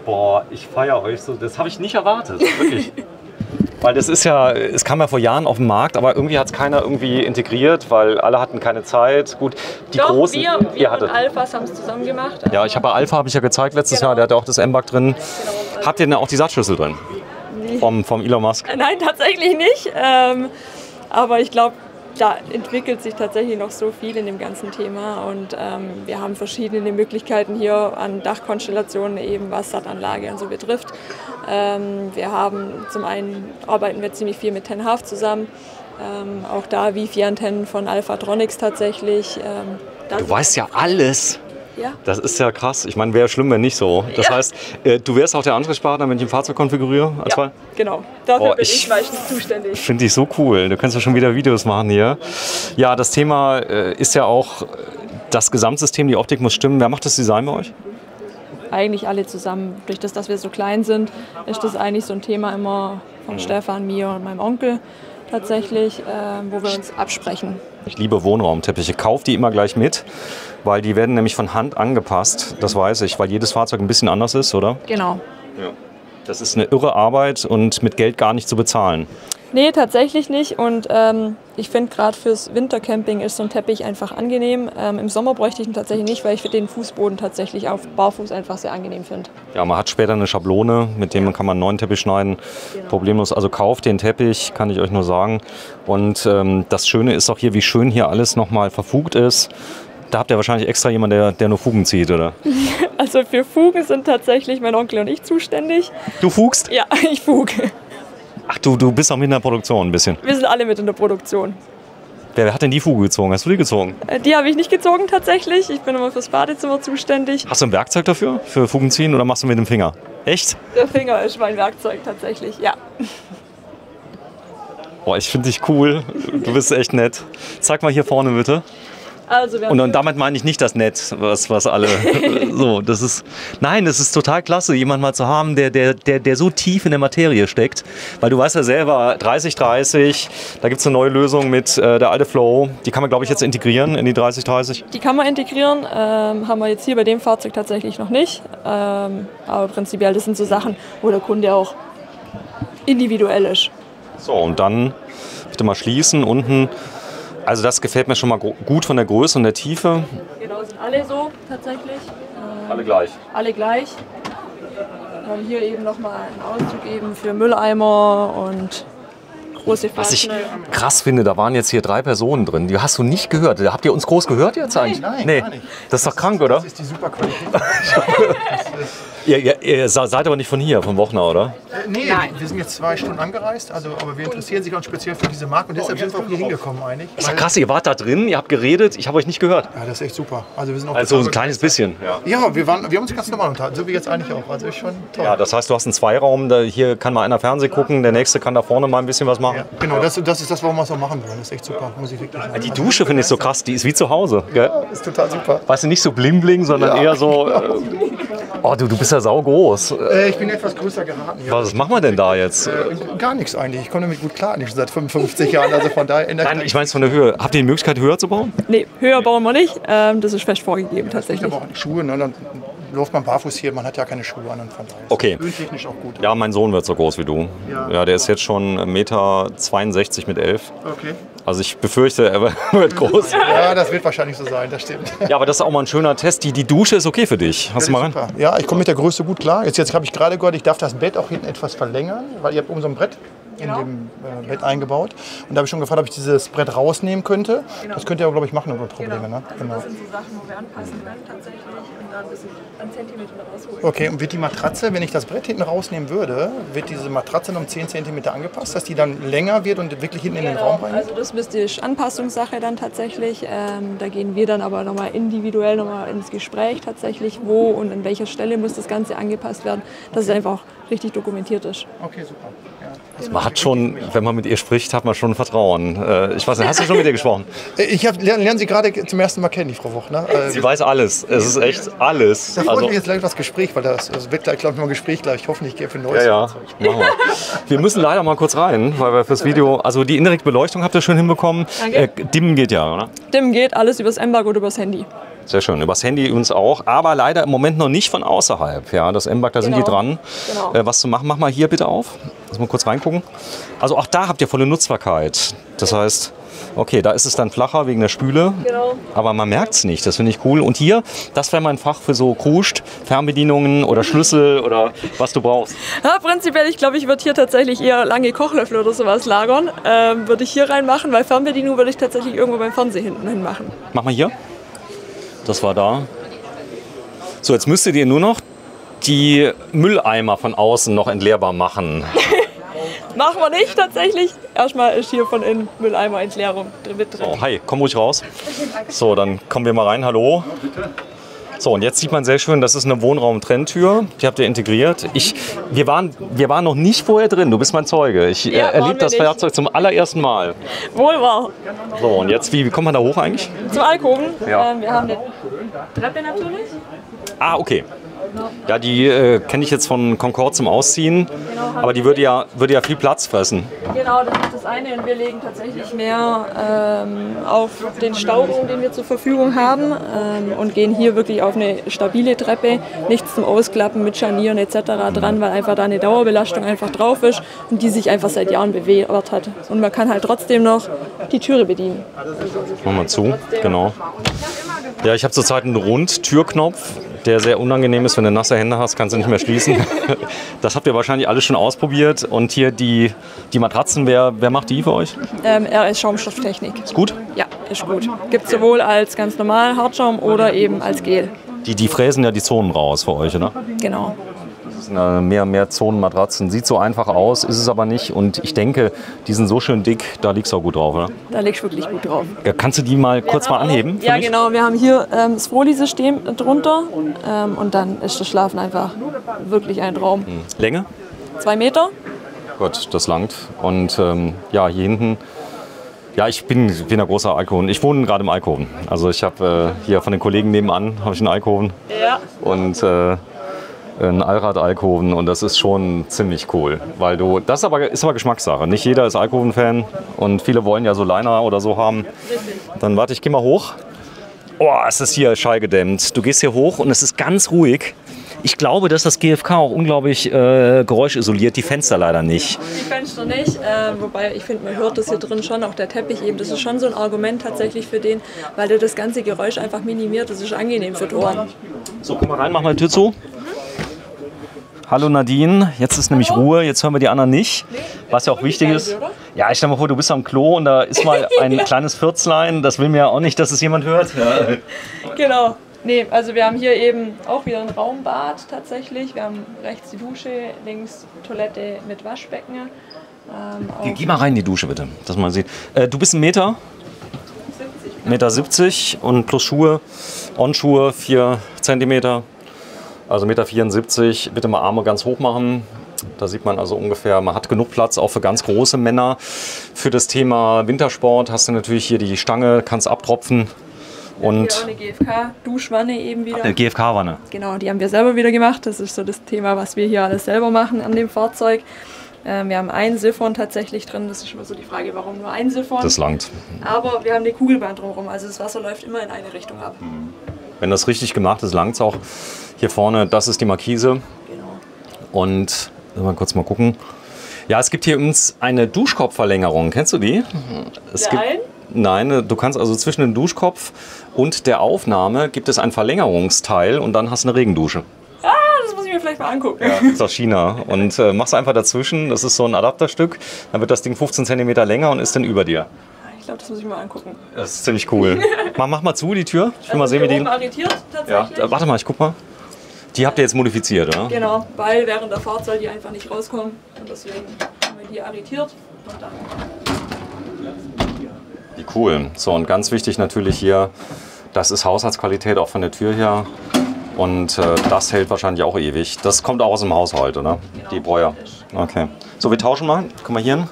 Boah, ich feiere euch so. Das habe ich nicht erwartet, wirklich. [laughs] Weil das ist ja, es kam ja vor Jahren auf den Markt, aber irgendwie hat es keiner irgendwie integriert, weil alle hatten keine Zeit. Gut, die Doch, großen, wir, ihr wir hattet. und Alphas haben es zusammen gemacht. Ja, ich habe bei Alpha habe ich ja gezeigt letztes Genau. Jahr, der hatte auch das M-Bug drin. Genau. Habt ihr denn auch die Satzschlüssel drin? Vom, vom Elon Musk? Nein, tatsächlich nicht. Ähm, aber ich glaube, da entwickelt sich tatsächlich noch so viel in dem ganzen Thema und ähm, wir haben verschiedene Möglichkeiten hier an Dachkonstellationen, eben was Sattanlage und so betrifft. Ähm, wir haben zum einen arbeiten wir ziemlich viel mit Ten Half zusammen, ähm, auch da Wi-Fi-Antennen von Alphatronics tatsächlich. Ähm, Du weißt ja alles. Ja, Das ist ja krass. Ich meine, wäre schlimm, wenn nicht so. Das Ja. heißt, äh, du wärst auch der Ansprechpartner, wenn ich ein Fahrzeug konfiguriere? Als ja Fall? genau. Dafür Oh, bin ich- ich meistens zuständig. Finde ich so cool. Du kannst ja schon wieder Videos machen hier. Ja, das Thema äh, ist ja auch äh, das Gesamtsystem, die Optik muss stimmen. Wer macht das Design bei euch? eigentlich alle zusammen. Durch das, dass wir so klein sind, ist das eigentlich so ein Thema immer von Stefan, mir und meinem Onkel tatsächlich, äh, wo wir uns absprechen. Ich liebe Wohnraumteppiche. Kauf die immer gleich mit, weil die werden nämlich von Hand angepasst. Das weiß ich, weil jedes Fahrzeug ein bisschen anders ist, oder? Genau. Das ist eine irre Arbeit und mit Geld gar nicht zu bezahlen. Nee, tatsächlich nicht. Und ähm, ich finde gerade fürs Wintercamping ist so ein Teppich einfach angenehm. Ähm, Im Sommer bräuchte ich ihn tatsächlich nicht, weil ich den Fußboden tatsächlich auf Barfuß einfach sehr angenehm finde. Ja, man hat später eine Schablone, mit dem kann man einen neuen Teppich schneiden. Problemlos. Also kauft den Teppich, kann ich euch nur sagen. Und ähm, das Schöne ist auch hier, wie schön hier alles nochmal verfugt ist. Da habt ihr wahrscheinlich extra jemanden, der, der nur Fugen zieht, oder? [laughs] Also für Fugen sind tatsächlich mein Onkel und ich zuständig. Du fugst? Ja, [laughs] ich fuge. Ach, du, du bist auch mit in der Produktion ein bisschen. Wir sind alle mit in der Produktion. Wer hat denn die Fuge gezogen? Hast du die gezogen? Äh, Die habe ich nicht gezogen tatsächlich. Ich bin immer fürs Badezimmer zuständig. Hast du ein Werkzeug dafür? Für Fugen ziehen oder machst du mit dem Finger? Echt? Der Finger ist mein Werkzeug tatsächlich, ja. Boah, ich finde dich cool. Du bist echt nett. Zeig mal hier vorne bitte. Also Und, und damit meine ich nicht das Netz, was, was alle [laughs] so, das ist, nein, das ist total klasse, jemanden mal zu haben, der, der, der, der so tief in der Materie steckt. Weil du weißt ja selber, 30-30, da gibt es eine neue Lösung mit äh, der alte Flow, die kann man, glaube ich, jetzt integrieren in die 30-30. Die kann man integrieren, ähm, haben wir jetzt hier bei dem Fahrzeug tatsächlich noch nicht. Ähm, aber prinzipiell, das sind so Sachen, wo der Kunde auch individuell ist. So, und dann bitte mal schließen, unten, also das gefällt mir schon mal gut von der Größe und der Tiefe. Genau, sind alle so tatsächlich. Alle gleich. Alle gleich. Wir haben hier eben nochmal einen Auszug eben für Mülleimer und große Was ich krass finde, da waren jetzt hier drei Personen drin. Die hast du nicht gehört. Habt ihr uns groß gehört jetzt eigentlich? nein, nee. gar nicht. Das ist doch krank, oder? Das ist die super Qualität. [laughs] Ihr, ihr, ihr se- seid aber nicht von hier, von Wochner, oder? Äh, nee, wir sind jetzt zwei Stunden angereist, also, aber wir interessieren sich auch speziell für diese Marke und deshalb sind wir auch hier hingekommen eigentlich. Ist weil- krass, ihr wart da drin, ihr habt geredet, ich habe euch nicht gehört. Ja, das ist echt super. Also wir sind auch Also ein kleines bisschen. Ja. Ja, wir, waren, wir haben uns ganz normal unterhalten, so wie jetzt eigentlich auch. Also ist schon toll. ja, das heißt, du hast einen Zweiraum, da hier kann mal einer Fernsehen gucken, der nächste kann da vorne mal ein bisschen was machen. Ja, genau, das, das ist das, warum wir es auch machen wollen. Das ist echt super, muss ich wirklich sagen. Die Dusche finde ich so krass, die ist wie zu Hause. Gell? Das ist total super. Weißt du, nicht so bling bling, sondern Ja. eher so. [laughs] Äh, oh, du, du bist ja saugroß. Äh, ich bin etwas größer geraten. Ja. Was machen wir denn da jetzt? Äh, Gar nichts eigentlich. Ich komme damit gut klar, nicht schon seit 55 Jahren. Also von daher ändert Nein, ich meine es von der Höhe. Habt ihr die Möglichkeit, höher zu bauen? Nee, höher bauen wir nicht. Ähm, das ist fest vorgegeben Ich tatsächlich. aber auch die Schuhe, ne? dann läuft man barfuß hier, man hat ja keine Schuhe an und von daher. ist Okay. Höhentechnisch auch gut. Ja, mein Sohn wird so groß wie du. Ja. Ja, der ist jetzt schon 1,62 Meter mit 11. Okay. Also ich befürchte, er [laughs] wird groß. Ja, das wird wahrscheinlich so sein, das stimmt. Ja, aber das ist auch mal ein schöner Test. Die, die Dusche ist okay für dich. Hast du mal rein? Super. Ja, ich komme mit der Größe gut klar. Jetzt, jetzt habe ich gerade gehört, ich darf das Bett auch hinten etwas verlängern, weil ihr habt oben so ein Brett in dem äh, Bett eingebaut. Und da habe ich schon gefragt, ob ich dieses Brett rausnehmen könnte. Das könnt ihr aber, glaube ich, machen ohne Probleme. Ne? Genau. Das sind so Sachen, wo wir anpassen werden tatsächlich und da ein bisschen an Zentimetern rausholen. Okay, und wird die Matratze, wenn ich das Brett hinten rausnehmen würde, wird diese Matratze um 10 cm angepasst, dass die dann länger wird und wirklich hinten in den Raum rein? Also das müsste ist Anpassungssache dann tatsächlich. Ähm, da gehen wir dann aber nochmal individuell nochmal ins Gespräch tatsächlich, wo und an welcher Stelle muss das Ganze angepasst werden, dass es einfach richtig dokumentiert ist. Okay, super. Ja. Man hat schon, wenn man mit ihr spricht, hat man schon Vertrauen. Äh, ich weiß nicht, hast du schon mit ihr gesprochen? Äh, [laughs] Ich hab, lerne, lerne Sie gerade zum ersten Mal kennen, die Frau Wochner. Äh, Sie weiß alles. Es ist echt alles. Da freut Also, mich jetzt gleich das Gespräch, weil das, das wird gleich, glaube ich, mal ein Gespräch gleich. Hoffentlich gehe für ein neues ja, ja, machen wir. Wir müssen leider mal kurz rein, weil wir fürs Video, also die indirekte Beleuchtung habt ihr schön hinbekommen. Danke. Äh, dimmen geht ja, oder? Dim geht alles übers M-Bug oder übers Handy. Sehr schön. Übers Handy uns auch, aber leider im Moment noch nicht von außerhalb. Ja, das M-Bug, da sind die Genau. dran. Genau. Äh, was zu machen, mach mal hier bitte auf. Lass mal kurz reingucken. Also auch da habt ihr volle Nutzbarkeit. Das heißt, okay, da ist es dann flacher wegen der Spüle. Genau. Aber man merkt es nicht, das finde ich cool. Und hier, das wäre mein Fach für so Kruscht, Fernbedienungen oder [laughs] Schlüssel oder was du brauchst. Ja, prinzipiell, ich glaube, ich würde hier tatsächlich eher lange Kochlöffel oder sowas lagern. Ähm, würde ich hier reinmachen, weil Fernbedienung würde ich tatsächlich irgendwo beim Fernseher hinten hin machen. Mach mal hier. Das war da. So, jetzt müsstet ihr nur noch die Mülleimer von außen noch entleerbar machen. [laughs] Machen wir nicht tatsächlich. Erstmal ist hier von innen Mülleimer-Entleerung drin- mit drin. Oh, hi, komm ruhig raus. So, dann kommen wir mal rein. Hallo. So, und jetzt sieht man sehr schön, das ist eine Wohnraum-Trenntür. Die habt ihr integriert. Ich, wir, waren, wir waren noch nicht vorher drin. Du bist mein Zeuge. Ich Ja, äh, waren erlebe das nicht. Fahrzeug zum allerersten Mal. Wohl wahr. So, und jetzt, wie, wie kommt man da hoch eigentlich? Zum Alkoven. Ja. Ähm, wir haben eine Treppe natürlich. Ah, okay. Ja, die äh, kenne ich jetzt von Concorde zum Ausziehen. Aber die würde ja, würde ja viel Platz fressen. Genau, das ist das eine. Und wir legen tatsächlich mehr ähm, auf den Stauraum, den wir zur Verfügung haben. Ähm, und gehen hier wirklich auf eine stabile Treppe. Nichts zum Ausklappen mit Scharnieren etc. dran, weil einfach da eine Dauerbelastung einfach drauf ist und die sich einfach seit Jahren bewährt hat. Und man kann halt trotzdem noch die Türe bedienen. Machen wir zu, genau. Ja, ich habe zurzeit einen Rundtürknopf, der sehr unangenehm ist. Wenn du nasse Hände hast, kannst du nicht mehr schließen. [laughs] Das habt ihr wahrscheinlich alles schon ausprobiert. Und hier die, die Matratzen, wer, wer macht die für euch? Ähm, RS Schaumstofftechnik. Ist gut? Ja, ist gut. Gibt sowohl als ganz normal Hartschaum oder eben als Gel. Die, die fräsen ja die Zonen raus für euch, oder? Genau. Äh, mehr, mehr Zonenmatratzen. Sieht so einfach aus, ist es aber nicht. Und ich denke, die sind so schön dick, da liegst du auch gut drauf, oder? Da legst du wirklich gut drauf. Ja, kannst du die mal kurz mal anheben? Ja, mich? genau. Wir haben hier ähm, das Foli-System drunter ähm, und dann ist das Schlafen einfach wirklich ein Traum. Länge? Zwei Meter. Gott, das langt. Und ähm, ja, hier hinten. Ja, ich bin, bin ein großer Alkoven. Ich wohne gerade im Alkoven. Also ich habe äh, hier von den Kollegen nebenan habe ich einen Alkoven Ja. und äh, einen Allrad-Alkoven und das ist schon ziemlich cool, weil du das ist aber ist aber Geschmackssache. Nicht jeder ist Alkoven-Fan und viele wollen ja so Liner oder so haben. Dann warte, ich gehe mal hoch. Oh, es ist hier schallgedämmt. Du gehst hier hoch und es ist ganz ruhig. Ich glaube, dass das GFK auch unglaublich äh, geräuschisoliert, die Fenster leider nicht. Die Fenster nicht, äh, wobei ich finde, man hört das hier drin schon, auch der Teppich eben. Das ist schon so ein Argument tatsächlich für den, weil der das ganze Geräusch einfach minimiert. Das ist angenehm für die Ohren. So, komm mal rein, mach mal die Tür zu. Hallo Nadine, jetzt ist nämlich Ruhe, jetzt hören wir die anderen nicht, was ja auch wichtig ist. Ja, ich stell mal vor, du bist am Klo und da ist mal [laughs] ein kleines Fürzlein, das will mir ja auch nicht, dass es jemand hört. Ja. Genau. Nee, also wir haben hier eben auch wieder ein Raumbad tatsächlich. Wir haben rechts die Dusche, links Toilette mit Waschbecken. Ähm, Geh mal rein in die Dusche bitte, dass man sieht. Äh, du bist ein Meter, 70 Meter 70 und plus Schuhe, On-Schuhe 4 Zentimeter, also Meter 74. Bitte mal Arme ganz hoch machen. Da sieht man also ungefähr, man hat genug Platz auch für ganz große Männer. Für das Thema Wintersport hast du natürlich hier die Stange, kannst abtropfen Hier und auch eine GFK-Duschwanne eben wieder. eine GFK-Wanne. Genau, die haben wir selber wieder gemacht. Das ist so das Thema, was wir hier alles selber machen an dem Fahrzeug. Ähm, wir haben ein Siphon tatsächlich drin. Das ist immer so die Frage, warum nur ein Siphon. Das langt. Aber wir haben eine Kugelbahn drumherum. Also das Wasser läuft immer in eine Richtung ab. Wenn das richtig gemacht ist, langt es auch. Hier vorne, das ist die Markise. Genau. Und mal kurz mal gucken. Ja, es gibt hier übrigens eine Duschkopfverlängerung. Kennst du die? Es Der gibt, ein? Nein, du kannst also zwischen dem Duschkopf und der Aufnahme gibt es ein Verlängerungsteil und dann hast du eine Regendusche. Ah, das muss ich mir vielleicht mal angucken. Das ist aus China. Und äh, machst einfach dazwischen, das ist so ein Adapterstück, dann wird das Ding 15 cm länger und ist dann über dir. Ich glaube, das muss ich mal angucken. Das ist ziemlich cool. [laughs] mach, mach mal zu, die Tür. Ich will mal sehen, wie die. Ja, warte mal, ich guck mal. Die habt ihr jetzt modifiziert, oder? Genau, weil während der Fahrt soll die einfach nicht rauskommen. Und deswegen haben wir die arretiert. Und dann Wie cool. So, und ganz wichtig natürlich hier, das ist Haushaltsqualität auch von der Tür her. Und äh, das hält wahrscheinlich auch ewig. Das kommt auch aus dem Haushalt, oder? Die Breuer. Okay. So, wir tauschen mal. Guck mal hier hin.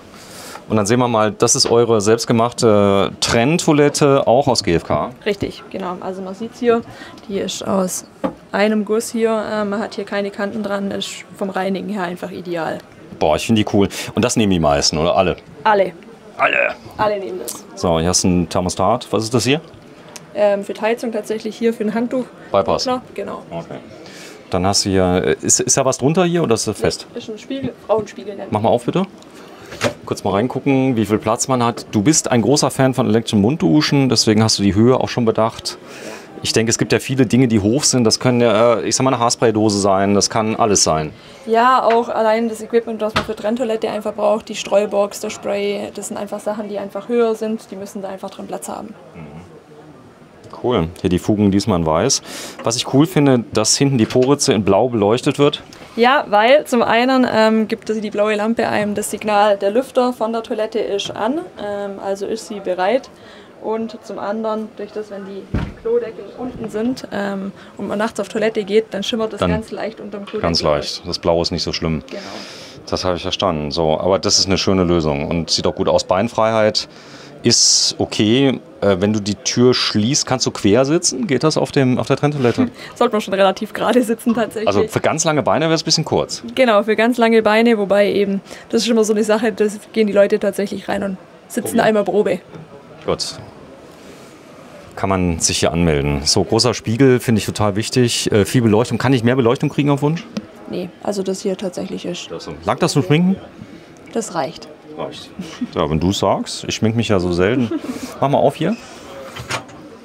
Und dann sehen wir mal, das ist eure selbstgemachte Trenntoilette, auch aus GFK. Richtig, genau. Also man sieht hier, die ist aus einem Guss hier. Äh, man hat hier keine Kanten dran, ist vom Reinigen her einfach ideal. Boah, ich finde die cool. Und das nehmen die meisten, oder? Alle. Alle, Alle. alle nehmen das. So, hier hast du ein Thermostat. Was ist das hier? Ähm, für die Heizung tatsächlich hier für ein Handtuch. Bypass. Na, genau. Okay. Dann hast du hier, äh, ist, ist da was drunter hier oder ist das fest? Ist ein Spiegel, Frauenspiegel Mach mal auf, bitte. Kurz mal reingucken, wie viel Platz man hat. Du bist ein großer Fan von elektrischen Mundduschen, deswegen hast du die Höhe auch schon bedacht. Ich denke, es gibt ja viele Dinge, die hoch sind. Das können ja, äh, ich sag mal, eine Haarspraydose sein, das kann alles sein. Ja, auch allein das Equipment, was man für Trenntoilette einfach braucht, die Streubox, der Spray, das sind einfach Sachen, die einfach höher sind. Die müssen da einfach drin Platz haben. Cool. Hier die Fugen diesmal in weiß. Was ich cool finde, dass hinten die Poritze in blau beleuchtet wird. Ja, weil zum einen ähm, gibt es die blaue Lampe einem das Signal, der Lüfter von der Toilette ist an, ähm, also ist sie bereit. Und zum anderen, durch das, wenn die Klodeckel unten sind ähm, und man nachts auf Toilette geht, dann schimmert es ganz leicht unterm Klodeckel. Ganz leicht. Das Blau ist nicht so schlimm. Genau. Das habe ich verstanden. So, aber das ist eine schöne Lösung und sieht auch gut aus. Beinfreiheit ist okay. Äh, wenn du die Tür schließt, kannst du quer sitzen. Geht das auf, dem, auf der Trenntoilette? [laughs] Sollte man schon relativ gerade sitzen tatsächlich. Also für ganz lange Beine wäre es ein bisschen kurz. genau, für ganz lange Beine, wobei eben, das ist immer so eine Sache, da gehen die Leute tatsächlich rein und sitzen Probieren. einmal Probe. Gut. Kann man sich hier anmelden. So, großer Spiegel finde ich total wichtig. Äh, viel Beleuchtung. Kann ich mehr Beleuchtung kriegen auf Wunsch? Nee, also das hier tatsächlich ist, Lag das zum Schminken? das reicht. Reicht. Ja, wenn du sagst, ich schmink mich ja so selten. Mach mal auf hier.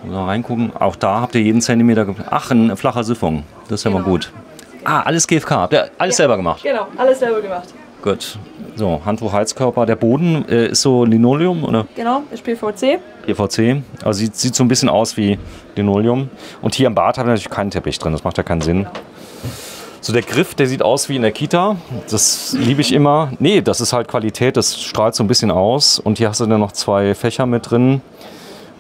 Mal reingucken. Auch da habt ihr jeden Zentimeter. Ach, ein flacher Siphon. Das ist ja mal Genau. gut. Ah, alles GFK. Habt ihr alles selber gemacht? Genau, alles selber gemacht. Gut. So, Handtuch, Heizkörper. Der Boden äh, ist so Linoleum oder Genau, ist PVC. PVC. Also sieht, sieht so ein bisschen aus wie Linoleum. Und hier im Bad haben wir natürlich keinen Teppich drin. Das macht ja keinen Sinn. So der Griff, der sieht aus wie in der Kita. Das liebe ich immer. Nee, das ist halt Qualität, das strahlt so ein bisschen aus. Und hier hast du dann noch zwei Fächer mit drin.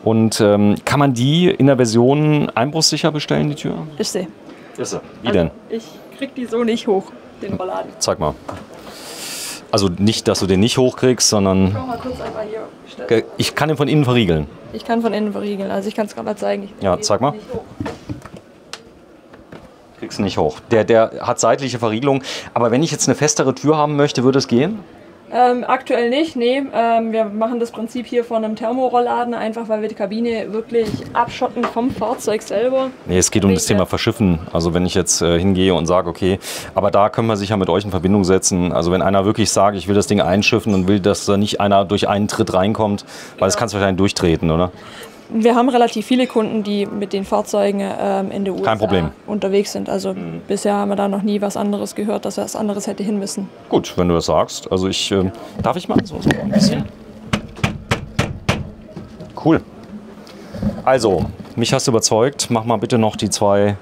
Und ähm, kann man die in der Version einbruchssicher bestellen, die Tür? Ich sehe. Ist sie. Wie denn? Ich krieg die so nicht hoch, den Rollladen. Zeig mal. Also nicht, dass du den nicht hochkriegst, sondern Schau mal kurz einfach hier. ich kann den von innen verriegeln. Ich kann von innen verriegeln, also ich kann es gerade mal zeigen. Ich Ja, zeig mal. Kriegst du nicht hoch. Der, der hat seitliche Verriegelung. Aber wenn ich jetzt eine festere Tür haben möchte, würde es gehen? Ähm, aktuell nicht, nee. Ähm, wir machen das Prinzip hier von einem Thermorollladen, einfach weil wir die Kabine wirklich abschotten vom Fahrzeug selber. Nee, es geht um das? Thema Verschiffen. Also wenn ich jetzt äh, hingehe und sage, okay, aber da können wir sich ja mit euch in Verbindung setzen. Also wenn einer wirklich sagt, ich will das Ding einschiffen und will, dass da nicht einer durch einen Tritt reinkommt, weil das kannst du wahrscheinlich durchtreten, oder? Wir haben relativ viele Kunden, die mit den Fahrzeugen ähm, in der USA Problem. unterwegs sind. Also bisher haben wir da noch nie was anderes gehört, dass was anderes hätte hin müssen. Gut, wenn du das sagst. Also ich, ähm, darf ich mal so, so ein bisschen? Cool. Also, mich hast du überzeugt. Mach mal bitte noch die zwei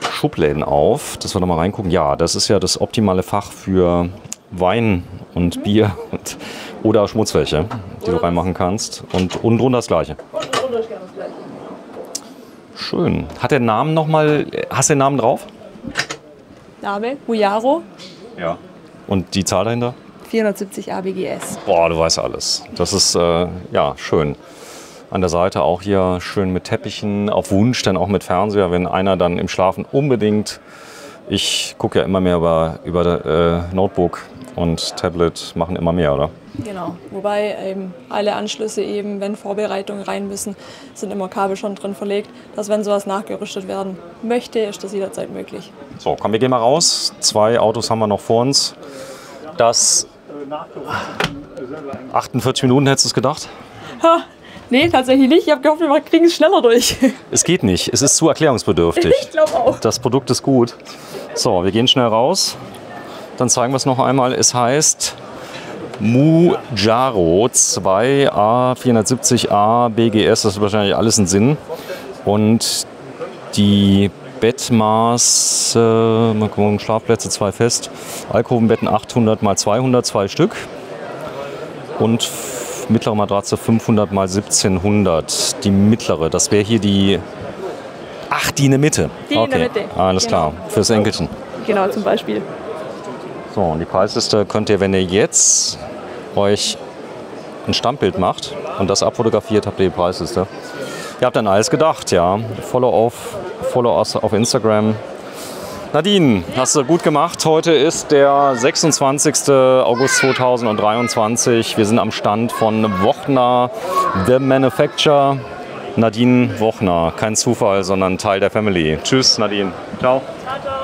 Schubläden auf, dass wir da mal reingucken. Ja, das ist ja das optimale Fach für Wein und Bier und, oder Schmutzwäsche, die du reinmachen kannst. Und unten drunter das gleiche. Schön. Hat der Namen nochmal, hast du den Namen drauf? Name, Bujaro, Ja. Und die Zahl dahinter? 470 ABGS. Boah, du weißt alles. Das ist äh, ja schön. An der Seite auch hier schön mit Teppichen, auf Wunsch dann auch mit Fernseher, wenn einer dann im Schlafen unbedingt. Ich gucke ja immer mehr über, über äh, Notebook und Tablet machen immer mehr, oder? Genau. Wobei eben alle Anschlüsse eben, wenn Vorbereitungen rein müssen, sind immer Kabel schon drin verlegt, dass wenn sowas nachgerüstet werden möchte, ist das jederzeit möglich. So, komm, wir gehen mal raus. Zwei Autos haben wir noch vor uns. Das 48 Minuten hättest du es gedacht? Ha, nee, tatsächlich nicht. Ich habe gehofft, wir kriegen es schneller durch. [laughs] Es geht nicht. Es ist zu erklärungsbedürftig. ich glaube auch. Das Produkt ist gut. So, wir gehen schnell raus. Dann zeigen wir es noch einmal. Es heißt Mujaro 2A 470A BGS. Das ist wahrscheinlich alles ein Sinn. Und die Bettmaße, mal gucken, Schlafplätze zwei fest. Alkovenbetten 800 mal 200, zwei Stück. Und mittlere Matratze 500 mal 1700. Die mittlere, das wäre hier die. Ach, die in der Mitte. Die in der Mitte, Alles genau. klar. Fürs Enkelchen. Genau, zum Beispiel. So, und die Preisliste könnt ihr, wenn ihr jetzt euch ein Stammbild macht und das abfotografiert, habt ihr die Preisliste. Ihr habt an alles gedacht, ja. Follow auf, follow us auf Instagram. Nadine, hast du gut gemacht. Heute ist der 26. August 2023. Wir sind am Stand von Wochner, The Manufacturer. Nadine Wochner, kein Zufall, sondern Teil der Family. Tschüss, Nadine. Ciao. Ciao, ciao.